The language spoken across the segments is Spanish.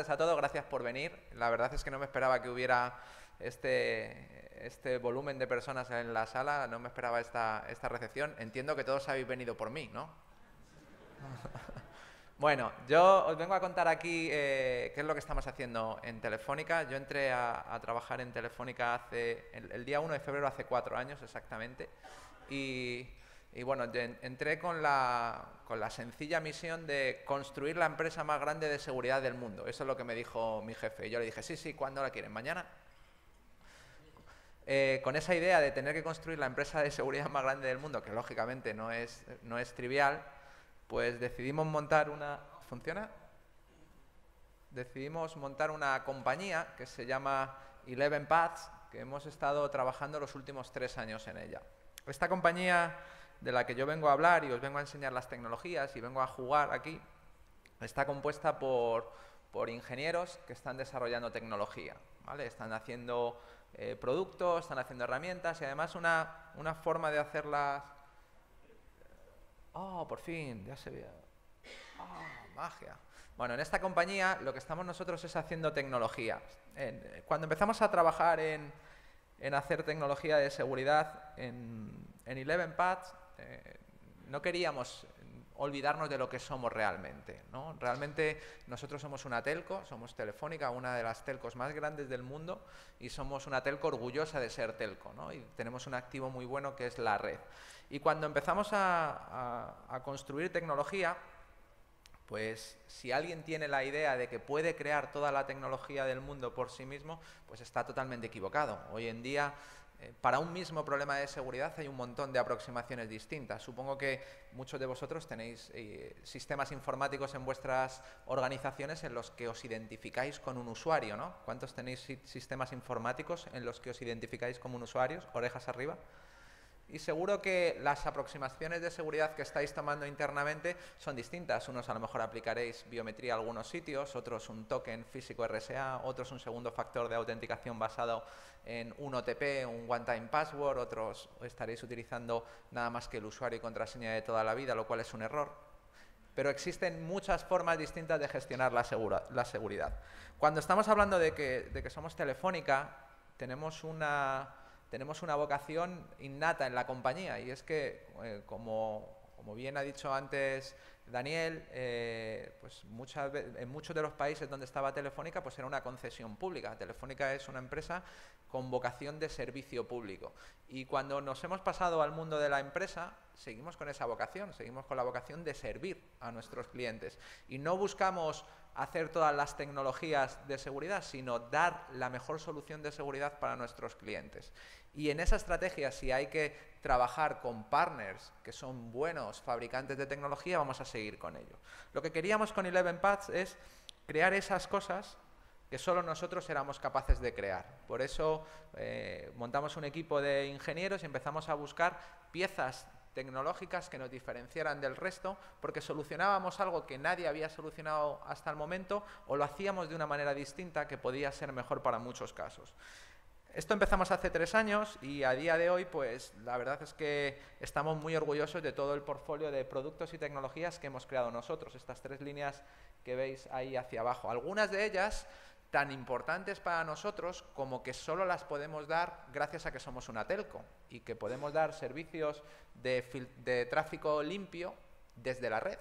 tardes a todos, gracias por venir. La verdad es que no me esperaba que hubiera este, este volumen de personas en la sala, no me esperaba esta, esta recepción. Entiendo que todos habéis venido por mí, ¿no? Bueno, yo os vengo a contar aquí eh, qué es lo que estamos haciendo en Telefónica. Yo entré a, trabajar en Telefónica hace el, día 1 de febrero, hace cuatro años exactamente. Y, bueno, entré con la, con la, sencilla misión de construir la empresa más grande de seguridad del mundo. Eso es lo que me dijo mi jefe. Y yo le dije, sí, sí, ¿cuándo la quieren? ¿Mañana? Eh, con esa idea de tener que construir la empresa de seguridad más grande del mundo, que lógicamente no es, no es trivial, pues decidimos montar una... ¿Funciona? Decidimos montar una compañía que se llama Eleven Paths, que hemos estado trabajando los últimos tres años en ella. Esta compañía de la que yo vengo a hablar y os vengo a enseñar las tecnologías y vengo a jugar aquí, está compuesta por, ingenieros que están desarrollando tecnología. ¿vale? Están haciendo eh, productos, están haciendo herramientas y además una, una forma de hacerlas Oh, por fin, ya se ve. Oh, magia. Bueno, en esta compañía lo que estamos nosotros es haciendo tecnología. cuando empezamos a trabajar en, hacer tecnología de seguridad en, en Eleven Paths, eh, no queríamos olvidarnos de lo que somos realmente. ¿no? Realmente nosotros somos una telco, somos Telefónica, una de las telcos más grandes del mundo, y somos una telco orgullosa de ser telco. ¿no? Y tenemos un activo muy bueno que es la red. Y cuando empezamos a, construir tecnología, pues si alguien tiene la idea de que puede crear toda la tecnología del mundo por sí mismo, pues está totalmente equivocado. Hoy en día, para un mismo problema de seguridad hay un montón de aproximaciones distintas. Supongo que muchos de vosotros tenéis eh, sistemas informáticos en vuestras organizaciones en los que os identificáis con un usuario, ¿no? ¿Cuántos tenéis sistemas informáticos en los que os identificáis como un usuario? Orejas arriba y seguro que las aproximaciones de seguridad que estáis tomando internamente son distintas. Unos a lo mejor aplicaréis biometría a algunos sitios, otros un token físico RSA, otros un segundo factor de autenticación basado en un OTP, un one-time password, otros estaréis utilizando nada más que el usuario y contraseña de toda la vida, lo cual es un error. Pero existen muchas formas distintas de gestionar la, la seguridad. Cuando estamos hablando de que, de que somos telefónica, tenemos una tenemos una vocación innata en la compañía y es que, eh, como, bien ha dicho antes Daniel, eh, pues muchas en muchos de los países donde estaba Telefónica pues era una concesión pública. Telefónica es una empresa con vocación de servicio público. Y cuando nos hemos pasado al mundo de la empresa, seguimos con esa vocación, seguimos con la vocación de servir a nuestros clientes. Y no buscamos hacer todas las tecnologías de seguridad, sino dar la mejor solución de seguridad para nuestros clientes. Y en esa estrategia, si hay que trabajar con partners que son buenos fabricantes de tecnología, vamos a seguir con ello. Lo que queríamos con Eleven Paths es crear esas cosas que solo nosotros éramos capaces de crear. Por eso eh, montamos un equipo de ingenieros y empezamos a buscar piezas tecnológicas que nos diferenciaran del resto, porque solucionábamos algo que nadie había solucionado hasta el momento o lo hacíamos de una manera distinta que podía ser mejor para muchos casos. Esto empezamos hace tres años y a día de hoy, pues la verdad es que estamos muy orgullosos de todo el portfolio de productos y tecnologías que hemos creado nosotros, estas tres líneas que veis ahí hacia abajo. Algunas de ellas tan importantes para nosotros como que solo las podemos dar gracias a que somos una telco y que podemos dar servicios de, de tráfico limpio desde la red.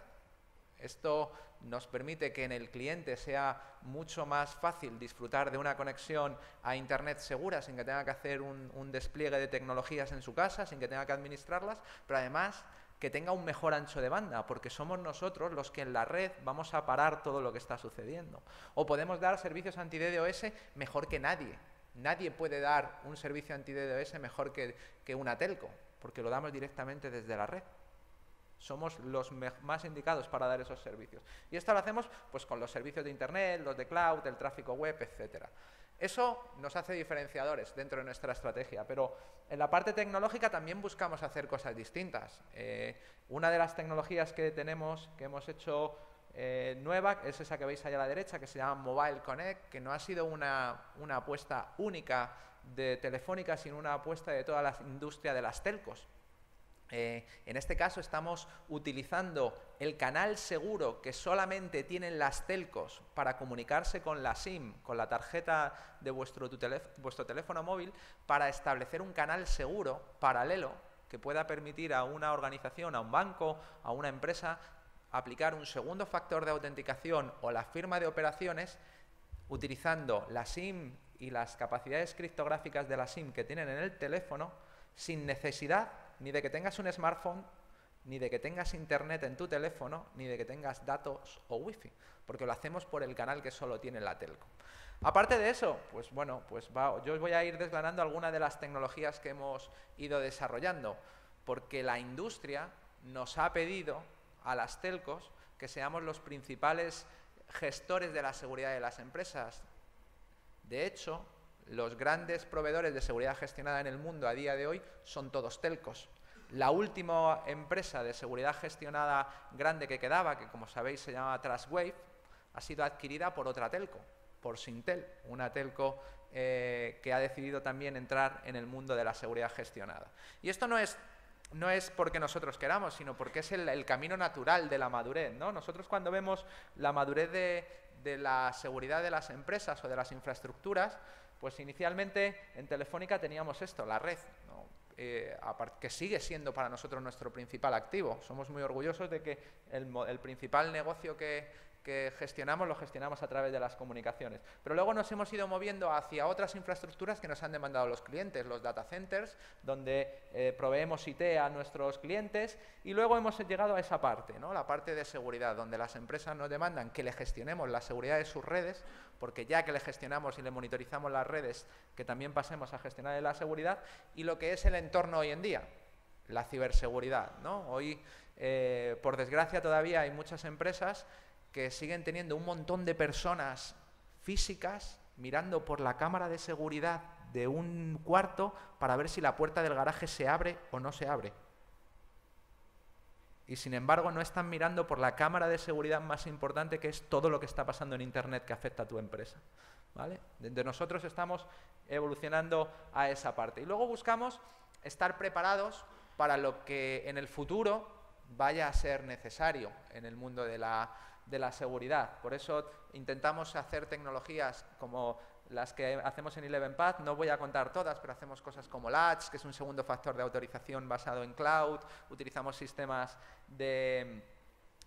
Esto nos permite que en el cliente sea mucho más fácil disfrutar de una conexión a Internet segura sin que tenga que hacer un, despliegue de tecnologías en su casa, sin que tenga que administrarlas, pero además que tenga un mejor ancho de banda, porque somos nosotros los que en la red vamos a parar todo lo que está sucediendo. O podemos dar servicios anti-DDoS mejor que nadie. Nadie puede dar un servicio anti-DDoS mejor que, que una telco, porque lo damos directamente desde la red. Somos los más indicados para dar esos servicios. Y esto lo hacemos pues, con los servicios de Internet, los de cloud, el tráfico web, etc. Eso nos hace diferenciadores dentro de nuestra estrategia, pero en la parte tecnológica también buscamos hacer cosas distintas. Eh, una de las tecnologías que tenemos, que hemos hecho eh, nueva, es esa que veis ahí a la derecha, que se llama Mobile Connect, que no ha sido una, una apuesta única de Telefónica, sino una apuesta de toda la industria de las telcos. Eh, en este caso estamos utilizando el canal seguro que solamente tienen las telcos para comunicarse con la SIM, con la tarjeta de vuestro, vuestro teléfono móvil, para establecer un canal seguro paralelo que pueda permitir a una organización, a un banco, a una empresa, aplicar un segundo factor de autenticación o la firma de operaciones utilizando la SIM y las capacidades criptográficas de la SIM que tienen en el teléfono sin necesidad ni de que tengas un smartphone, ni de que tengas internet en tu teléfono, ni de que tengas datos o wifi, porque lo hacemos por el canal que solo tiene la telco. Aparte de eso, pues bueno, pues yo os voy a ir desgranando algunas de las tecnologías que hemos ido desarrollando, porque la industria nos ha pedido a las telcos que seamos los principales gestores de la seguridad de las empresas. De hecho, los grandes proveedores de seguridad gestionada en el mundo a día de hoy son todos telcos. La última empresa de seguridad gestionada grande que quedaba, que como sabéis se llama Trustwave, ha sido adquirida por otra telco, por Sintel, una telco eh, que ha decidido también entrar en el mundo de la seguridad gestionada. Y esto no es no es porque nosotros queramos, sino porque es el, camino natural de la madurez. ¿no? Nosotros cuando vemos la madurez de, la seguridad de las empresas o de las infraestructuras, pues inicialmente en Telefónica teníamos esto, la red, eh, que sigue siendo para nosotros nuestro principal activo. Somos muy orgullosos de que el principal negocio que, que gestionamos lo gestionamos a través de las comunicaciones. Pero luego nos hemos ido moviendo hacia otras infraestructuras que nos han demandado los clientes, los data centers, donde eh, proveemos IT a nuestros clientes, y luego hemos llegado a esa parte, ¿no? la parte de seguridad, donde las empresas nos demandan que le gestionemos la seguridad de sus redes, porque ya que le gestionamos y le monitorizamos las redes, que también pasemos a gestionar la seguridad, y lo que es el entorno hoy en día, la ciberseguridad. ¿no? Hoy, eh, por desgracia, todavía hay muchas empresas que siguen teniendo un montón de personas físicas mirando por la cámara de seguridad de un cuarto para ver si la puerta del garaje se abre o no se abre. Y sin embargo no están mirando por la cámara de seguridad más importante que es todo lo que está pasando en Internet que afecta a tu empresa. ¿Vale? De nosotros estamos evolucionando a esa parte. Y luego buscamos estar preparados para lo que en el futuro vaya a ser necesario en el mundo de la, de la seguridad. Por eso intentamos hacer tecnologías como las que hacemos en ElevenPath. No voy a contar todas, pero hacemos cosas como Latch, que es un segundo factor de autorización basado en cloud. Utilizamos sistemas de,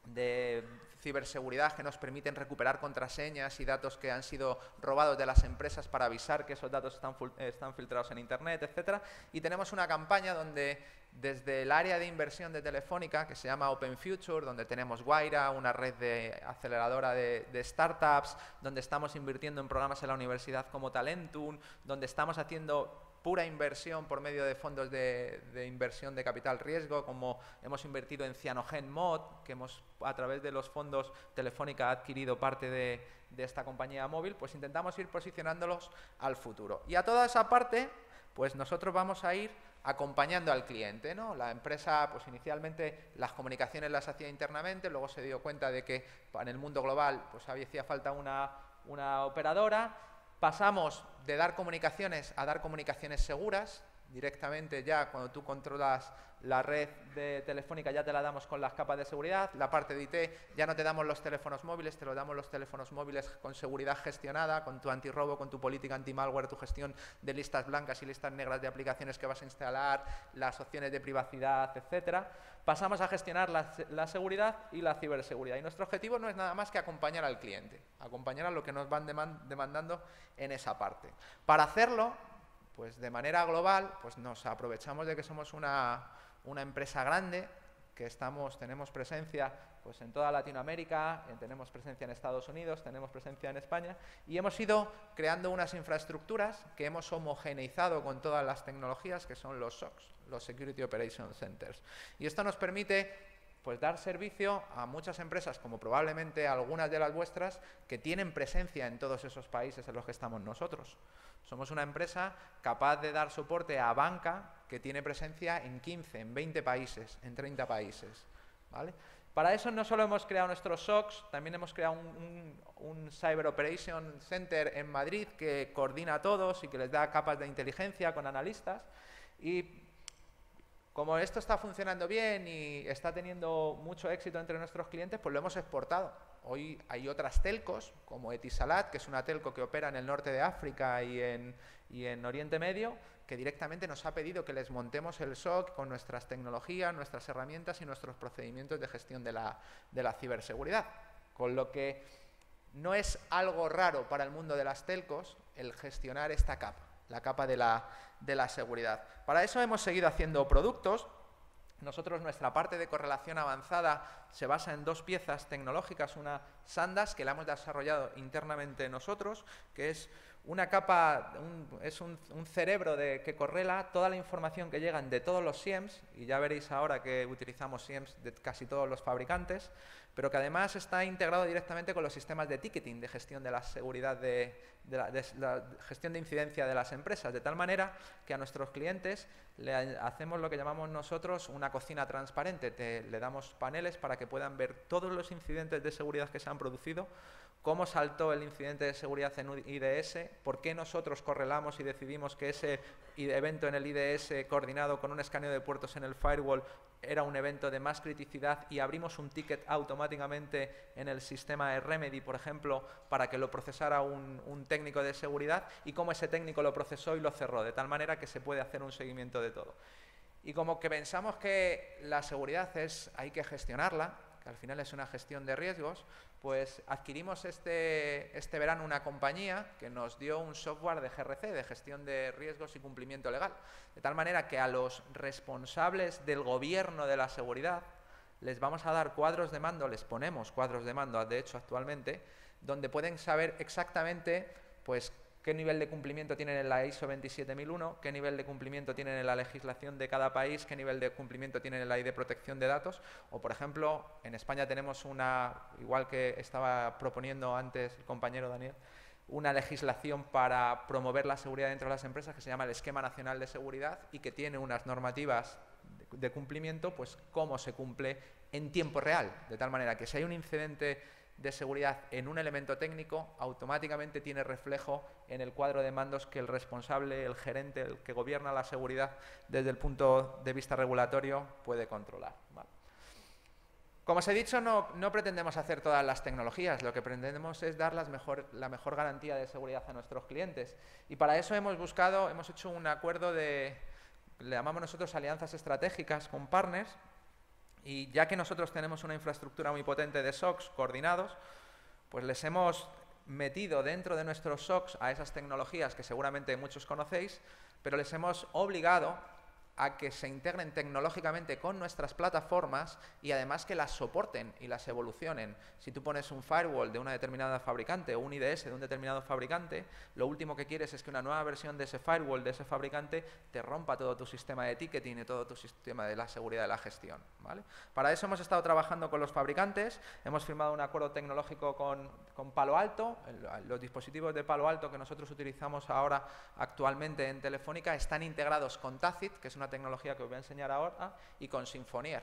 de ciberseguridad que nos permiten recuperar contraseñas y datos que han sido robados de las empresas para avisar que esos datos están, están filtrados en Internet, etcétera. Y tenemos una campaña donde desde el área de inversión de Telefónica, que se llama Open Future, donde tenemos Guaira, una red de aceleradora de, de, startups, donde estamos invirtiendo en programas en la universidad como Talentum, donde estamos haciendo pura inversión por medio de fondos de, inversión de capital riesgo, como hemos invertido en Cyanogen Mod, que hemos a través de los fondos Telefónica ha adquirido parte de, esta compañía móvil, pues intentamos ir posicionándolos al futuro. Y a toda esa parte, pues nosotros vamos a ir acompañando al cliente. ¿no? La empresa, pues inicialmente las comunicaciones las hacía internamente, luego se dio cuenta de que en el mundo global pues hacía falta una, una operadora Pasamos de dar comunicaciones a dar comunicaciones seguras, directamente ya cuando tú controlas la red de telefónica ya te la damos con las capas de seguridad, la parte de IT ya no te damos los teléfonos móviles, te lo damos los teléfonos móviles con seguridad gestionada, con tu antirrobo, con tu política anti-malware, tu gestión de listas blancas y listas negras de aplicaciones que vas a instalar, las opciones de privacidad, etcétera. Pasamos a gestionar la, seguridad y la ciberseguridad. Y nuestro objetivo no es nada más que acompañar al cliente, acompañar a lo que nos van demandando en esa parte. Para hacerlo, pues de manera global, pues nos aprovechamos de que somos una, empresa grande, que estamos, tenemos presencia pues en toda Latinoamérica, tenemos presencia en Estados Unidos, tenemos presencia en España y hemos ido creando unas infraestructuras que hemos homogeneizado con todas las tecnologías que son los SOCs, los Security Operations Centers. Y esto nos permite pues dar servicio a muchas empresas, como probablemente algunas de las vuestras, que tienen presencia en todos esos países en los que estamos nosotros. Somos una empresa capaz de dar soporte a banca que tiene presencia en 15, en 20 países, en 30 países. ¿vale? Para eso no solo hemos creado nuestros SOCs, también hemos creado un, un, Cyber Operation Center en Madrid que coordina a todos y que les da capas de inteligencia con analistas. Y Como esto está funcionando bien y está teniendo mucho éxito entre nuestros clientes, pues lo hemos exportado. Hoy hay otras telcos, como Etisalat, que es una telco que opera en el norte de África y en, y en Oriente Medio, que directamente nos ha pedido que les montemos el SOC con nuestras tecnologías, nuestras herramientas y nuestros procedimientos de gestión de la, de la ciberseguridad. Con lo que no es algo raro para el mundo de las telcos el gestionar esta capa, la capa de la, de la seguridad. Para eso hemos seguido haciendo productos. Nosotros, nuestra parte de correlación avanzada se basa en dos piezas tecnológicas. Una Sandas, que la hemos desarrollado internamente nosotros, que es una capa, es un, cerebro que correla toda la información que llegan de todos los SIEMs, y ya veréis ahora que utilizamos SIEMs de casi todos los fabricantes, pero que además está integrado directamente con los sistemas de ticketing, de gestión de la seguridad, de, la, gestión de incidencia de las empresas, de tal manera que a nuestros clientes le hacemos lo que llamamos nosotros una cocina transparente, le damos paneles para que puedan ver todos los incidentes de seguridad que se han producido, cómo saltó el incidente de seguridad en IDS, por qué nosotros correlamos y decidimos que ese evento en el IDS coordinado con un escaneo de puertos en el firewall era un evento de más criticidad y abrimos un ticket automáticamente en el sistema de Remedy, por ejemplo, para que lo procesara un, un, técnico de seguridad y cómo ese técnico lo procesó y lo cerró, de tal manera que se puede hacer un seguimiento de todo. Y como que pensamos que la seguridad es, hay que gestionarla, que al final es una gestión de riesgos, pues adquirimos este, este verano una compañía que nos dio un software de GRC, de gestión de riesgos y cumplimiento legal. De tal manera que a los responsables del gobierno de la seguridad les vamos a dar cuadros de mando, les ponemos cuadros de mando, de hecho actualmente, donde pueden saber exactamente pues qué nivel de cumplimiento tienen en la ISO 27001, qué nivel de cumplimiento tienen en la legislación de cada país, qué nivel de cumplimiento tienen en la ley de protección de datos. O, por ejemplo, en España tenemos una, igual que estaba proponiendo antes el compañero Daniel, una legislación para promover la seguridad dentro de las empresas que se llama el Esquema Nacional de Seguridad y que tiene unas normativas de, cumplimiento, pues cómo se cumple en tiempo real, de tal manera que si hay un incidente de seguridad en un elemento técnico, automáticamente tiene reflejo en el cuadro de mandos que el responsable, el gerente, el que gobierna la seguridad desde el punto de vista regulatorio puede controlar. Como os he dicho, no, pretendemos hacer todas las tecnologías, lo que pretendemos es dar mejor, la mejor garantía de seguridad a nuestros clientes. Y para eso hemos buscado, hemos hecho un acuerdo de, le llamamos nosotros alianzas estratégicas con partners, y ya que nosotros tenemos una infraestructura muy potente de SOCs coordinados, pues les hemos metido dentro de nuestros SOCs a esas tecnologías que seguramente muchos conocéis, pero les hemos obligado a que se integren tecnológicamente con nuestras plataformas y además que las soporten y las evolucionen. Si tú pones un firewall de una determinada fabricante o un IDS de un determinado fabricante, lo último que quieres es que una nueva versión de ese firewall de ese fabricante te rompa todo tu sistema de ticketing y todo tu sistema de la seguridad de la gestión. ¿vale? Para eso hemos estado trabajando con los fabricantes, hemos firmado un acuerdo tecnológico con, con Palo Alto, los dispositivos de Palo Alto que nosotros utilizamos ahora actualmente en Telefónica están integrados con Tacit, que es una tecnología que os voy a enseñar ahora, y con Sinfonier.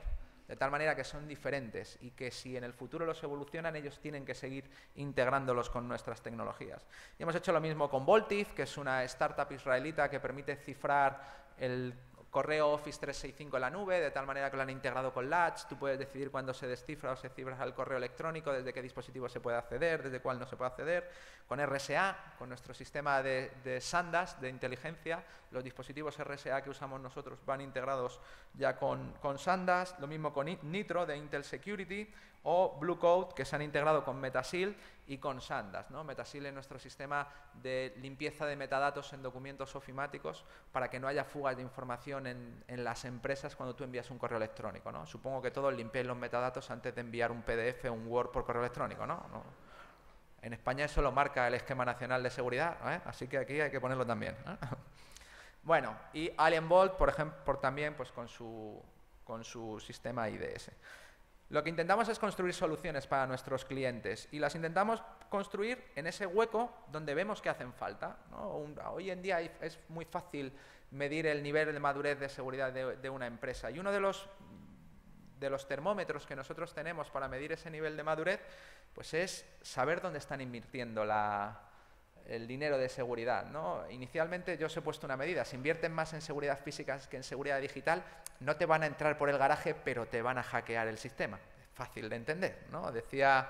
De tal manera que son diferentes y que si en el futuro los evolucionan, ellos tienen que seguir integrándolos con nuestras tecnologías. Y hemos hecho lo mismo con Voltif, que es una startup israelita que permite cifrar el correo Office 365 en la nube, de tal manera que lo han integrado con Latch. Tú puedes decidir cuándo se descifra o se cifra al correo electrónico, desde qué dispositivo se puede acceder, desde cuál no se puede acceder. Con RSA, con nuestro sistema de, de Sandas, de inteligencia, los dispositivos RSA que usamos nosotros van integrados ya con, con Sandas. Lo mismo con Nitro de Intel Security o Blue Code, que se han integrado con Metasil y con Sandas. ¿no? Metasil es nuestro sistema de limpieza de metadatos en documentos ofimáticos para que no haya fugas de información en, las empresas cuando tú envías un correo electrónico. ¿no? Supongo que todos limpiéis los metadatos antes de enviar un PDF o un Word por correo electrónico. ¿no? En España eso lo marca el Esquema Nacional de Seguridad, ¿eh? así que aquí hay que ponerlo también. bueno, y Alien Bolt, por ejemplo, también pues, con, su, con su sistema IDS. Lo que intentamos es construir soluciones para nuestros clientes y las intentamos construir en ese hueco donde vemos que hacen falta. hoy en día es muy fácil medir el nivel de madurez de seguridad de, una empresa y uno de los, de los termómetros que nosotros tenemos para medir ese nivel de madurez pues es saber dónde están invirtiendo el dinero de seguridad. ¿no? Inicialmente yo os he puesto una medida, si invierten más en seguridad física que en seguridad digital, no te van a entrar por el garaje, pero te van a hackear el sistema. Es fácil de entender. ¿no? Decía,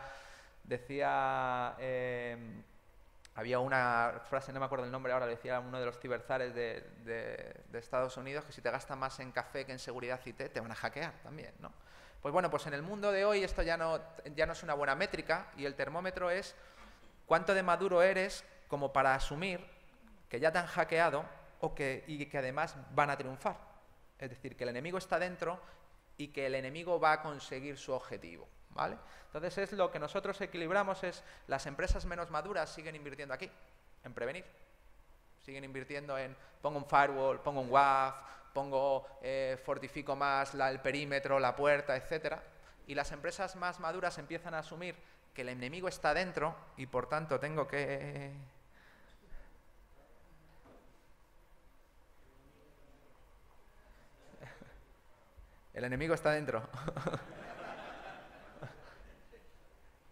decía eh, había una frase, no me acuerdo el nombre ahora, decía uno de los ciberzares de, Estados Unidos, que si te gastas más en café que en seguridad IT, te van a hackear también. ¿no? Pues bueno, pues en el mundo de hoy esto ya no, ya no es una buena métrica y el termómetro es cuánto de maduro eres como para asumir que ya te han hackeado o que, y que además van a triunfar. Es decir, que el enemigo está dentro y que el enemigo va a conseguir su objetivo. ¿vale? Entonces es lo que nosotros equilibramos es las empresas menos maduras siguen invirtiendo aquí, en prevenir. Siguen invirtiendo en pongo un firewall, pongo un WAF, pongo eh, fortifico más el perímetro, la puerta, etcétera. Y las empresas más maduras empiezan a asumir que el enemigo está dentro y por tanto tengo que El enemigo está dentro.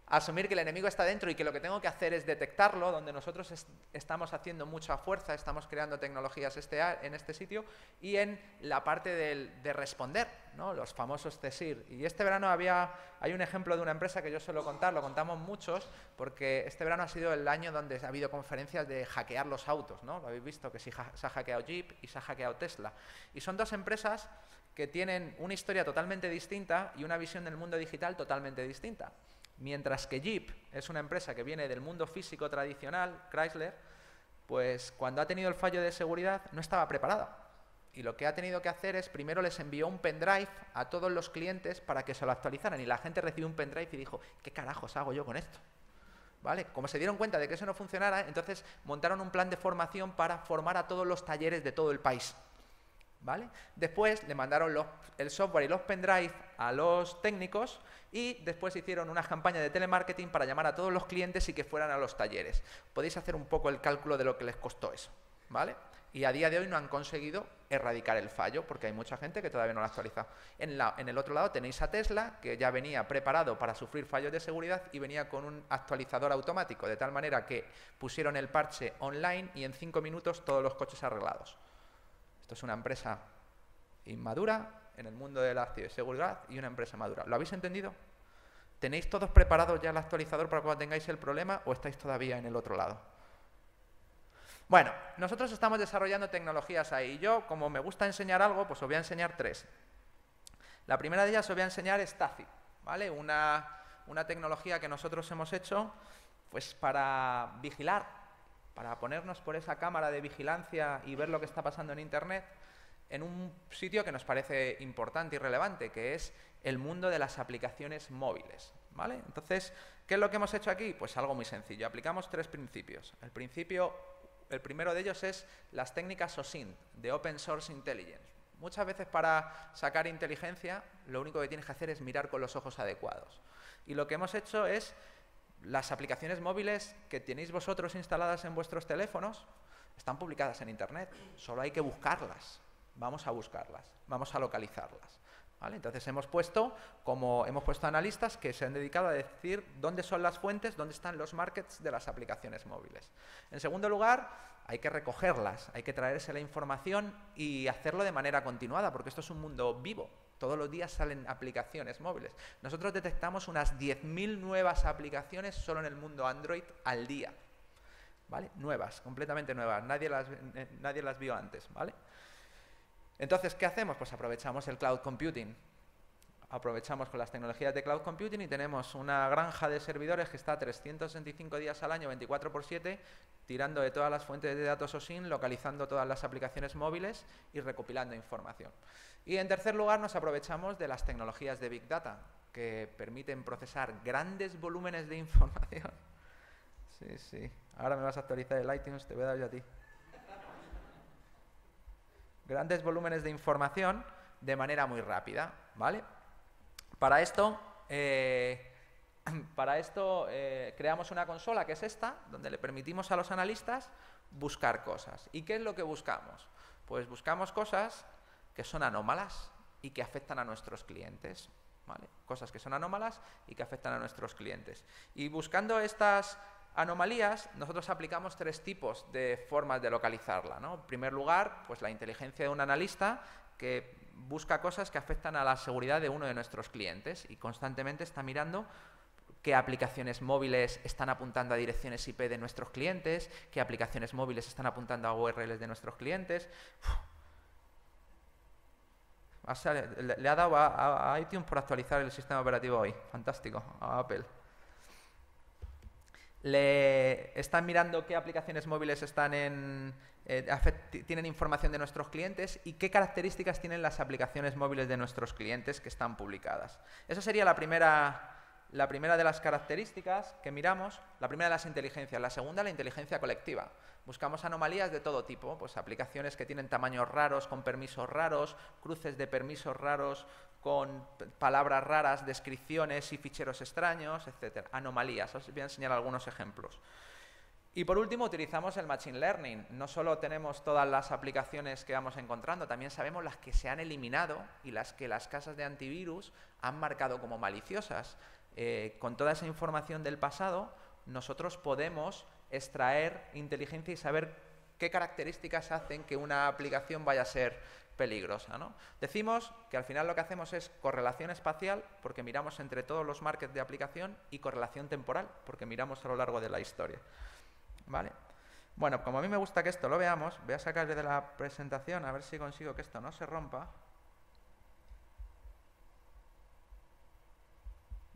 Asumir que el enemigo está dentro y que lo que tengo que hacer es detectarlo, donde nosotros estamos haciendo mucha fuerza, estamos creando tecnologías este en este sitio, y en la parte de responder, ¿no? los famosos CESIR. Y este verano había, hay un ejemplo de una empresa que yo suelo contar, lo contamos muchos, porque este verano ha sido el año donde ha habido conferencias de hackear los autos, ¿no? Lo habéis visto, que sí se ha hackeado Jeep y se ha hackeado Tesla. Y son dos empresas que tienen una historia totalmente distinta y una visión del mundo digital totalmente distinta. Mientras que Jeep es una empresa que viene del mundo físico tradicional, Chrysler, pues cuando ha tenido el fallo de seguridad no estaba preparada. Y lo que ha tenido que hacer es, primero les envió un pendrive a todos los clientes para que se lo actualizaran. Y la gente recibió un pendrive y dijo, ¿qué carajos hago yo con esto? ¿Vale? Como se dieron cuenta de que eso no funcionara, entonces montaron un plan de formación para formar a todos los talleres de todo el país. ¿Vale? Después le mandaron el software y los pendrive a los técnicos y después hicieron una campaña de telemarketing para llamar a todos los clientes y que fueran a los talleres. Podéis hacer un poco el cálculo de lo que les costó eso, ¿vale? Y a día de hoy no han conseguido erradicar el fallo porque hay mucha gente que todavía no lo ha actualizado. En, la, en el otro lado tenéis a Tesla, que ya venía preparado para sufrir fallos de seguridad y venía con un actualizador automático, de tal manera que pusieron el parche online y en cinco minutos todos los coches arreglados. Esto es una empresa inmadura en el mundo de la ciberseguridad y una empresa madura. ¿Lo habéis entendido? ¿Tenéis todos preparados ya el actualizador para cuando tengáis el problema o estáis todavía en el otro lado? Bueno, nosotros estamos desarrollando tecnologías ahí. Yo, como me gusta enseñar algo, pues os voy a enseñar tres. La primera de ellas os voy a enseñar Stasi, ¿vale? Una, una tecnología que nosotros hemos hecho pues para vigilar para ponernos por esa cámara de vigilancia y ver lo que está pasando en Internet en un sitio que nos parece importante y relevante, que es el mundo de las aplicaciones móviles. ¿vale? Entonces, ¿qué es lo que hemos hecho aquí? Pues algo muy sencillo. Aplicamos tres principios. El principio, el primero de ellos es las técnicas OSINT, de Open Source Intelligence. Muchas veces para sacar inteligencia, lo único que tienes que hacer es mirar con los ojos adecuados. Y lo que hemos hecho es las aplicaciones móviles que tenéis vosotros instaladas en vuestros teléfonos están publicadas en Internet, solo hay que buscarlas. Vamos a buscarlas, vamos a localizarlas. Entonces hemos puesto, como hemos puesto analistas que se han dedicado a decir dónde son las fuentes, dónde están los markets de las aplicaciones móviles. En segundo lugar, hay que recogerlas, hay que traerse la información y hacerlo de manera continuada, porque esto es un mundo vivo. Todos los días salen aplicaciones móviles. Nosotros detectamos unas 10.000 nuevas aplicaciones solo en el mundo Android al día. ¿Vale? Nuevas, completamente nuevas. Nadie las, eh, nadie las vio antes. ¿vale? Entonces, ¿qué hacemos? Pues aprovechamos el cloud computing. Aprovechamos con las tecnologías de cloud computing y tenemos una granja de servidores que está 365 días al año, 24 por 7, tirando de todas las fuentes de datos OSIN, localizando todas las aplicaciones móviles y recopilando información. Y en tercer lugar nos aprovechamos de las tecnologías de Big Data, que permiten procesar grandes volúmenes de información. Sí, sí. Ahora me vas a actualizar el iTunes, te voy a dar yo a ti. Grandes volúmenes de información de manera muy rápida, ¿vale? Para esto, eh, para esto eh, creamos una consola que es esta, donde le permitimos a los analistas buscar cosas. ¿Y qué es lo que buscamos? Pues buscamos cosas que son anómalas y que afectan a nuestros clientes. ¿vale? Cosas que son anómalas y que afectan a nuestros clientes. Y buscando estas anomalías, nosotros aplicamos tres tipos de formas de localizarla. En primer lugar, pues la inteligencia de un analista que busca cosas que afectan a la seguridad de uno de nuestros clientes y constantemente está mirando qué aplicaciones móviles están apuntando a direcciones IP de nuestros clientes, qué aplicaciones móviles están apuntando a URLs de nuestros clientes. Le, ha dado a, iTunes por actualizar el sistema operativo hoy. Fantástico, a Apple. Le están mirando qué aplicaciones móviles están en, eh, tienen información de nuestros clientes y qué características tienen las aplicaciones móviles de nuestros clientes que están publicadas. Esa sería la primera la primera de las características que miramos, la primera de las inteligencias, la segunda la inteligencia colectiva. Buscamos anomalías de todo tipo, pues aplicaciones que tienen tamaños raros, con permisos raros, cruces de permisos raros, con palabras raras, descripciones y ficheros extraños, etc. Anomalías, os voy a enseñar algunos ejemplos. Y por último, utilizamos el Machine Learning. No solo tenemos todas las aplicaciones que vamos encontrando, también sabemos las que se han eliminado y las que las casas de antivirus han marcado como maliciosas. Eh, con toda esa información del pasado, nosotros podemos extraer inteligencia y saber qué características hacen que una aplicación vaya a ser peligrosa. ¿no? Decimos que al final lo que hacemos es correlación espacial, porque miramos entre todos los markets de aplicación, y correlación temporal, porque miramos a lo largo de la historia. ¿Vale? Bueno, como a mí me gusta que esto lo veamos, voy a sacarle de la presentación a ver si consigo que esto no se rompa.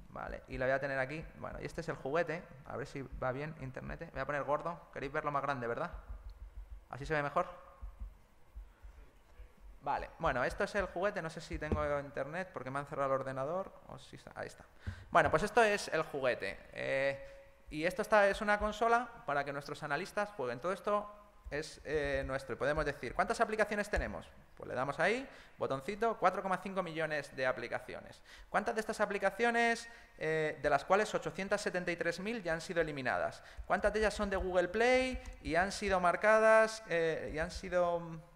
Vale, y lo voy a tener aquí. Bueno, y este es el juguete. A ver si va bien internet. Voy a poner gordo. Queréis verlo más grande, ¿verdad? ¿Así se ve mejor? Vale, bueno, esto es el juguete. No sé si tengo internet porque me han cerrado el ordenador. O si Ahí está. Bueno, pues esto es el juguete. Eh, y esto está, es una consola para que nuestros analistas jueguen. Todo esto es eh, nuestro. Y podemos decir, ¿cuántas aplicaciones tenemos? Pues le damos ahí, botoncito, 4,5 millones de aplicaciones. ¿Cuántas de estas aplicaciones, eh, de las cuales 873.000 ya han sido eliminadas? ¿Cuántas de ellas son de Google Play y han sido marcadas y han sido mm,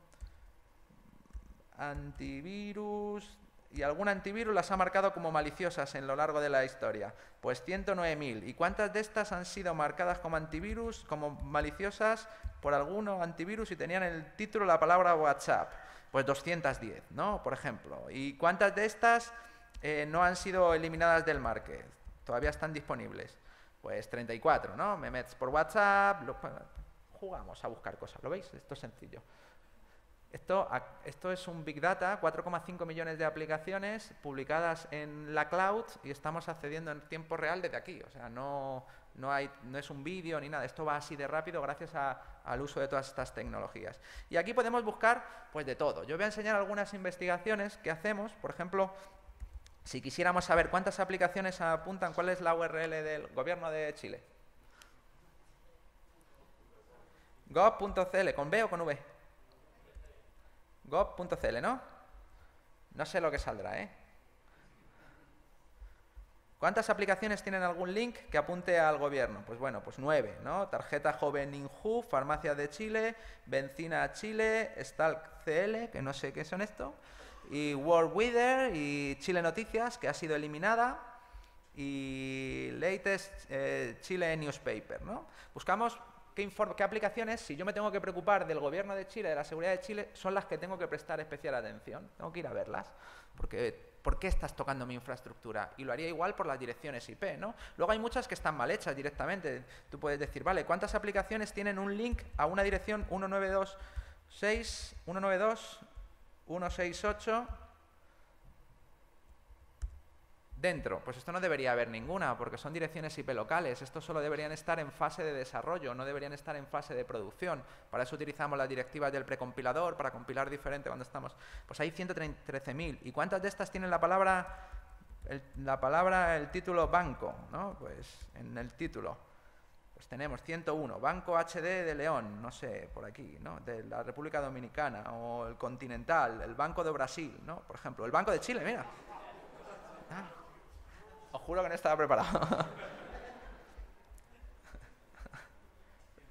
antivirus y algún antivirus las ha marcado como maliciosas en lo largo de la historia. Pues 109.000. ¿Y cuántas de estas han sido marcadas como antivirus, como maliciosas por alguno antivirus y tenían en el título la palabra WhatsApp? Pues 210, ¿no? Por ejemplo. ¿Y cuántas de estas eh, no han sido eliminadas del market? Todavía están disponibles. Pues 34, ¿no? Me metes por WhatsApp, jugamos a buscar cosas, ¿lo veis? Esto es sencillo. Esto, esto, es un Big Data, 4,5 millones de aplicaciones publicadas en la cloud y estamos accediendo en tiempo real desde aquí. O sea, no, no, hay, no es un vídeo ni nada, esto va así de rápido gracias al uso de todas estas tecnologías. Y aquí podemos buscar pues de todo. Yo voy a enseñar algunas investigaciones que hacemos, por ejemplo, si quisiéramos saber cuántas aplicaciones apuntan, cuál es la URL del gobierno de Chile. gov.cl, ¿con B o con V? gov.cl, ¿no? No sé lo que saldrá, ¿eh? ¿Cuántas aplicaciones tienen algún link que apunte al gobierno? Pues bueno, pues nueve, ¿no? Tarjeta Joven Inju, Farmacia de Chile, Benzina Chile, Stalk CL, que no sé qué son esto, y World Weather y Chile Noticias, que ha sido eliminada, y Latest eh, Chile Newspaper, ¿no? Buscamos ¿Qué, aplicaciones, si yo me tengo que preocupar del gobierno de Chile, de la seguridad de Chile, son las que tengo que prestar especial atención? Tengo que ir a verlas. Porque, ¿Por qué estás tocando mi infraestructura? Y lo haría igual por las direcciones IP, ¿no? Luego hay muchas que están mal hechas directamente. Tú puedes decir, vale, ¿cuántas aplicaciones tienen un link a una dirección 192.6, 192, 168 Dentro, pues esto no debería haber ninguna, porque son direcciones IP locales. Estos solo deberían estar en fase de desarrollo, no deberían estar en fase de producción. Para eso utilizamos las directivas del precompilador, para compilar diferente cuando estamos... Pues hay 113.000. ¿Y cuántas de estas tienen la palabra, el, la palabra, el título banco? ¿no? Pues en el título. Pues tenemos 101, Banco HD de León, no sé, por aquí, ¿no? De la República Dominicana, o el Continental, el Banco de Brasil, ¿no? Por ejemplo, el Banco de Chile, mira. Ah. Os juro que no estaba preparado.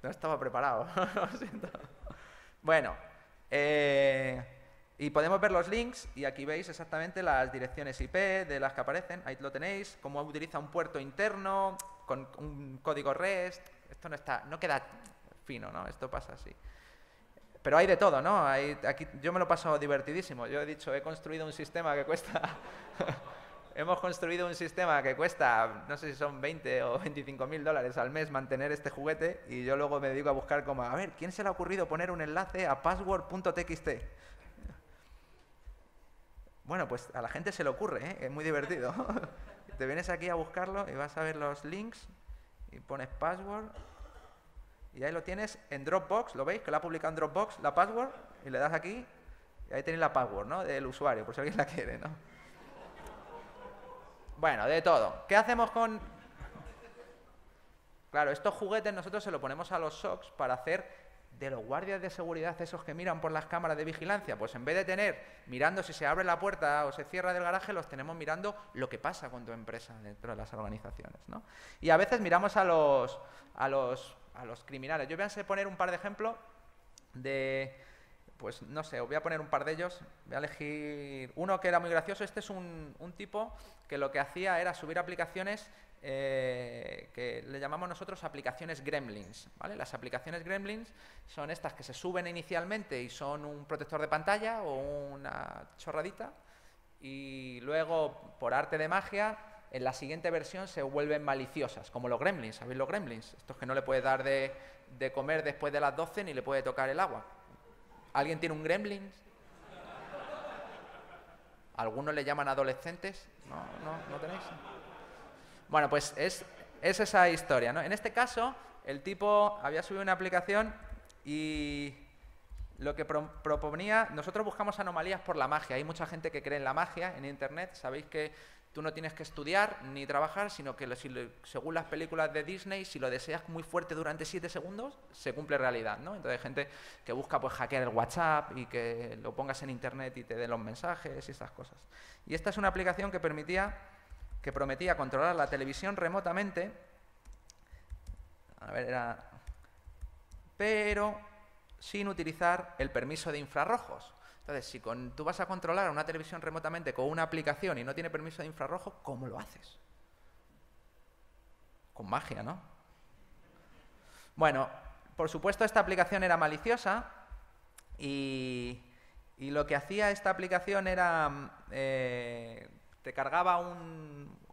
no estaba preparado, lo siento. Bueno, eh, y podemos ver los links y aquí veis exactamente las direcciones IP de las que aparecen. Ahí lo tenéis, cómo utiliza un puerto interno con un código REST, esto no, está, no queda fino, ¿no? Esto pasa así. Pero hay de todo, ¿no? Aquí, yo me lo paso divertidísimo. Yo he dicho, he construido un sistema que cuesta... Hemos construido un sistema que cuesta, no sé si son 20 o 25 mil dólares al mes mantener este juguete y yo luego me dedico a buscar como, a ver, ¿quién se le ha ocurrido poner un enlace a password.txt? Bueno, pues a la gente se le ocurre, ¿eh? es muy divertido. Te vienes aquí a buscarlo y vas a ver los links y pones password y ahí lo tienes en Dropbox, ¿lo veis? Que lo ha publicado en Dropbox, la password, y le das aquí y ahí tenéis la password, ¿no? Del usuario, por si alguien la quiere, ¿no? Bueno, de todo. ¿Qué hacemos con...? Claro, estos juguetes nosotros se los ponemos a los SOCs para hacer de los guardias de seguridad, esos que miran por las cámaras de vigilancia, pues en vez de tener mirando si se abre la puerta o se cierra del garaje, los tenemos mirando lo que pasa con tu empresa dentro de las organizaciones. ¿no? Y a veces miramos a los, a los, a los criminales. Yo voy a poner un par de ejemplos de, pues no sé, os voy a poner un par de ellos. Voy a elegir uno que era muy gracioso. Este es un, tipo que lo que hacía era subir aplicaciones eh, que le llamamos nosotros aplicaciones gremlins. ¿vale? Las aplicaciones gremlins son estas que se suben inicialmente y son un protector de pantalla o una chorradita y luego, por arte de magia, en la siguiente versión se vuelven maliciosas, como los gremlins. ¿Sabéis los gremlins? Estos que no le puede dar de, de comer después de las 12 ni le puede tocar el agua. ¿Alguien tiene un gremlin? ¿Algunos le llaman adolescentes? ¿No, no, ¿no tenéis? Bueno, pues es, esa historia. ¿no? En este caso, el tipo había subido una aplicación y lo que proponía, nosotros buscamos anomalías por la magia. Hay mucha gente que cree en la magia en Internet. Sabéis que tú no tienes que estudiar ni trabajar, sino que según las películas de Disney, si lo deseas muy fuerte durante siete segundos, se cumple realidad. ¿no? Entonces hay gente que busca pues, hackear el WhatsApp y que lo pongas en Internet y te dé los mensajes y esas cosas. Y esta es una aplicación que permitía que prometía controlar la televisión remotamente, a ver, era, pero sin utilizar el permiso de infrarrojos. Entonces, si con, tú vas a controlar una televisión remotamente con una aplicación y no tiene permiso de infrarrojos, ¿cómo lo haces? Con magia, ¿no? Bueno, por supuesto esta aplicación era maliciosa y, lo que hacía esta aplicación era eh, te cargaba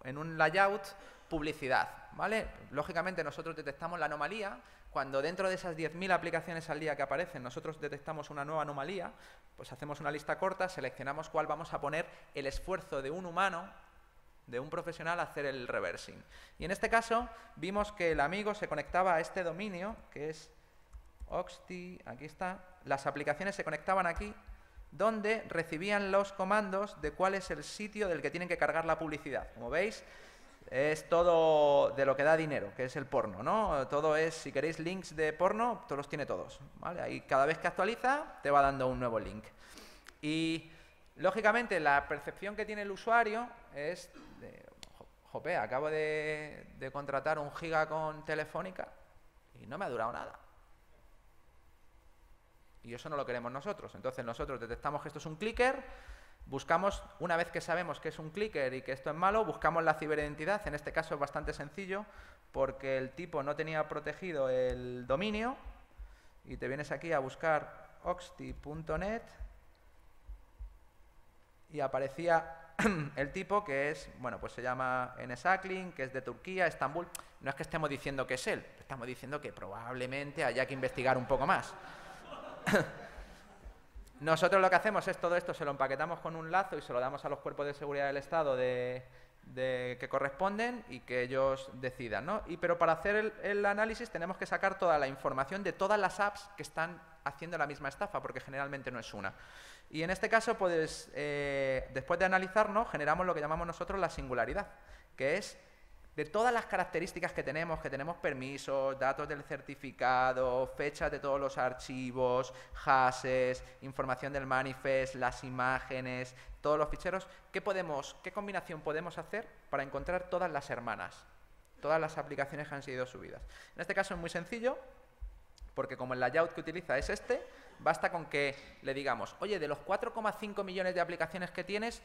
en un layout publicidad, ¿vale? Lógicamente nosotros detectamos la anomalía, cuando dentro de esas 10.000 aplicaciones al día que aparecen nosotros detectamos una nueva anomalía, pues hacemos una lista corta, seleccionamos cuál vamos a poner el esfuerzo de un humano, de un profesional, a hacer el reversing. Y en este caso vimos que el amigo se conectaba a este dominio, que es Oxty, aquí está, las aplicaciones se conectaban aquí donde recibían los comandos de cuál es el sitio del que tienen que cargar la publicidad. Como veis, es todo de lo que da dinero, que es el porno, ¿no? Todo es, si queréis links de porno, todos los tiene todos, ¿vale? Ahí cada vez que actualiza, te va dando un nuevo link. Y, lógicamente, la percepción que tiene el usuario es, de, jope, acabo de, de contratar un giga con Telefónica y no me ha durado nada. Y eso no lo queremos nosotros. Entonces nosotros detectamos que esto es un clicker, buscamos, una vez que sabemos que es un clicker y que esto es malo, buscamos la ciberidentidad. En este caso es bastante sencillo porque el tipo no tenía protegido el dominio y te vienes aquí a buscar oxty.net y aparecía el tipo que es, bueno, pues se llama Enesaklin, que es de Turquía, Estambul. No es que estemos diciendo que es él, estamos diciendo que probablemente haya que investigar un poco más. Nosotros lo que hacemos es todo esto, se lo empaquetamos con un lazo y se lo damos a los cuerpos de seguridad del Estado de, que corresponden y que ellos decidan. ¿no? Y, pero para hacer el, análisis tenemos que sacar toda la información de todas las apps que están haciendo la misma estafa, porque generalmente no es una. Y en este caso, pues, eh, después de analizarnos, generamos lo que llamamos nosotros la singularidad, que es de todas las características que tenemos, que tenemos permisos, datos del certificado, fechas de todos los archivos, hashes, información del manifest, las imágenes, todos los ficheros, ¿qué, podemos, ¿qué combinación podemos hacer para encontrar todas las hermanas? Todas las aplicaciones que han sido subidas. En este caso es muy sencillo, porque como el layout que utiliza es este, basta con que le digamos, oye, de los 4,5 millones de aplicaciones que tienes,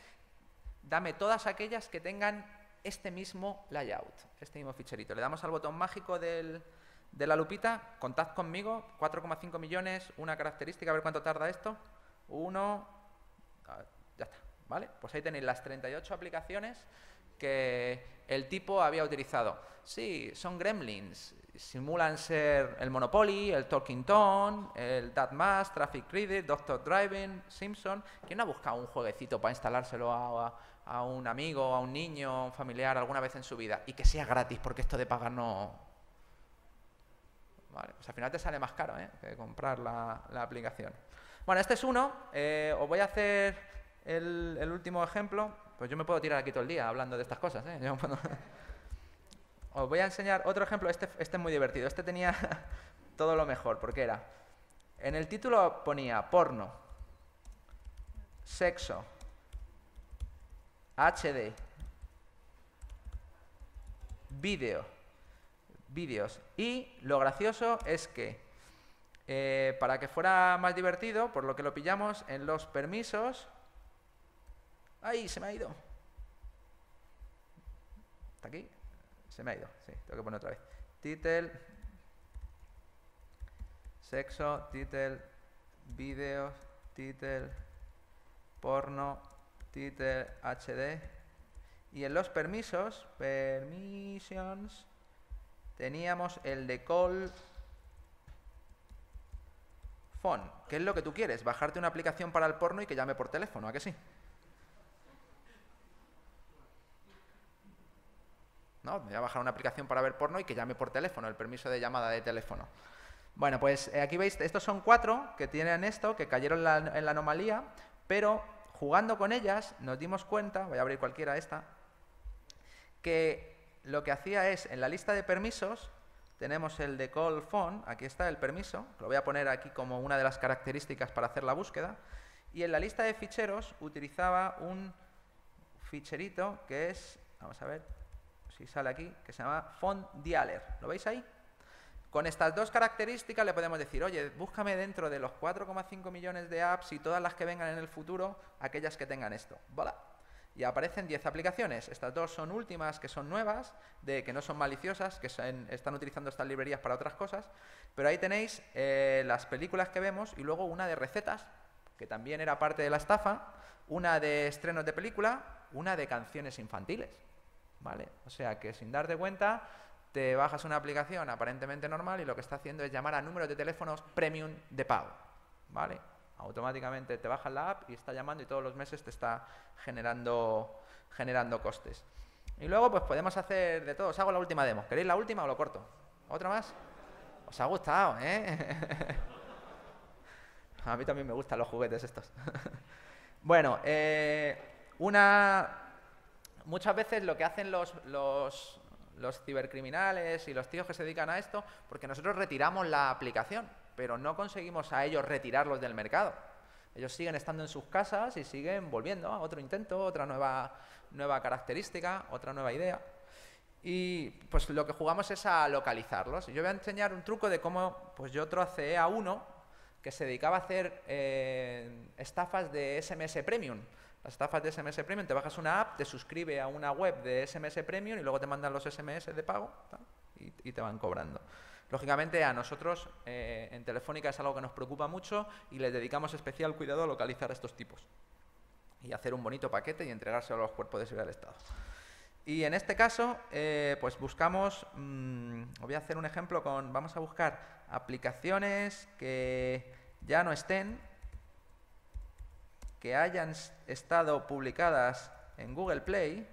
dame todas aquellas que tengan este mismo layout, este mismo ficherito. Le damos al botón mágico del, de la lupita, contad conmigo, 4,5 millones, una característica, a ver cuánto tarda esto. Uno, ya está, ¿vale? Pues ahí tenéis las 38 aplicaciones que el tipo había utilizado. Sí, son gremlins, simulan ser el Monopoly, el Talking Tone, el Mask, Traffic Reader, Doctor Driving, Simpson. ¿Quién ha buscado un jueguecito para instalárselo a, a, un amigo, a un niño, a un familiar alguna vez en su vida? Y que sea gratis, porque esto de pagar no... Vale, pues al final te sale más caro ¿eh? que comprar la, aplicación. Bueno, este es uno. Eh, os voy a hacer el, último ejemplo. Pues yo me puedo tirar aquí todo el día hablando de estas cosas. ¿eh? Os voy a enseñar otro ejemplo, este, este es muy divertido. Este tenía todo lo mejor, porque era... En el título ponía porno, sexo, HD, vídeo, vídeos. Y lo gracioso es que, eh, para que fuera más divertido, por lo que lo pillamos en los permisos... ¡Ay, se me ha ido! ¿Está aquí? Se me ha ido, sí, tengo que poner otra vez. Title, sexo, title, vídeos, title, porno, title, HD. Y en los permisos, permissions, teníamos el de call phone. ¿Qué es lo que tú quieres? Bajarte una aplicación para el porno y que llame por teléfono, ¿a que sí? ¿no? Voy a bajar una aplicación para ver porno y que llame por teléfono, el permiso de llamada de teléfono. Bueno, pues eh, aquí veis, estos son cuatro que tienen esto, que cayeron en la anomalía, pero jugando con ellas nos dimos cuenta, voy a abrir cualquiera esta, que lo que hacía es, en la lista de permisos, tenemos el de call phone, aquí está el permiso, lo voy a poner aquí como una de las características para hacer la búsqueda, y en la lista de ficheros utilizaba un ficherito que es, vamos a ver, si sale aquí, que se llama font dialer. ¿Lo veis ahí? Con estas dos características le podemos decir, oye, búscame dentro de los 4,5 millones de apps y todas las que vengan en el futuro, aquellas que tengan esto. ¡Voilà! Y aparecen 10 aplicaciones. Estas dos son últimas, que son nuevas, de que no son maliciosas, que están utilizando estas librerías para otras cosas. Pero ahí tenéis eh, las películas que vemos y luego una de recetas, que también era parte de la estafa, una de estrenos de película, una de canciones infantiles. ¿vale? O sea que sin darte cuenta te bajas una aplicación aparentemente normal y lo que está haciendo es llamar a números de teléfonos premium de pago, ¿vale? Automáticamente te bajas la app y está llamando y todos los meses te está generando, generando costes. Y luego pues podemos hacer de todo. Os hago la última demo. ¿Queréis la última o lo corto? ¿Otra más? Os ha gustado, ¿eh? a mí también me gustan los juguetes estos. bueno, eh, una muchas veces lo que hacen los, los, cibercriminales y los tíos que se dedican a esto, porque nosotros retiramos la aplicación, pero no conseguimos a ellos retirarlos del mercado. Ellos siguen estando en sus casas y siguen volviendo a otro intento, otra nueva, nueva característica, otra nueva idea. Y pues lo que jugamos es a localizarlos. Yo voy a enseñar un truco de cómo pues yo trocé a uno que se dedicaba a hacer eh, estafas de SMS Premium. Las estafas de SMS Premium, te bajas una app, te suscribe a una web de SMS Premium y luego te mandan los SMS de pago y, te van cobrando. Lógicamente a nosotros eh, en Telefónica es algo que nos preocupa mucho y les dedicamos especial cuidado a localizar a estos tipos y hacer un bonito paquete y entregárselo a los cuerpos de seguridad del Estado. Y en este caso, eh, pues buscamos, mm, voy a hacer un ejemplo con, vamos a buscar aplicaciones que ya no estén que hayan estado publicadas en Google Play,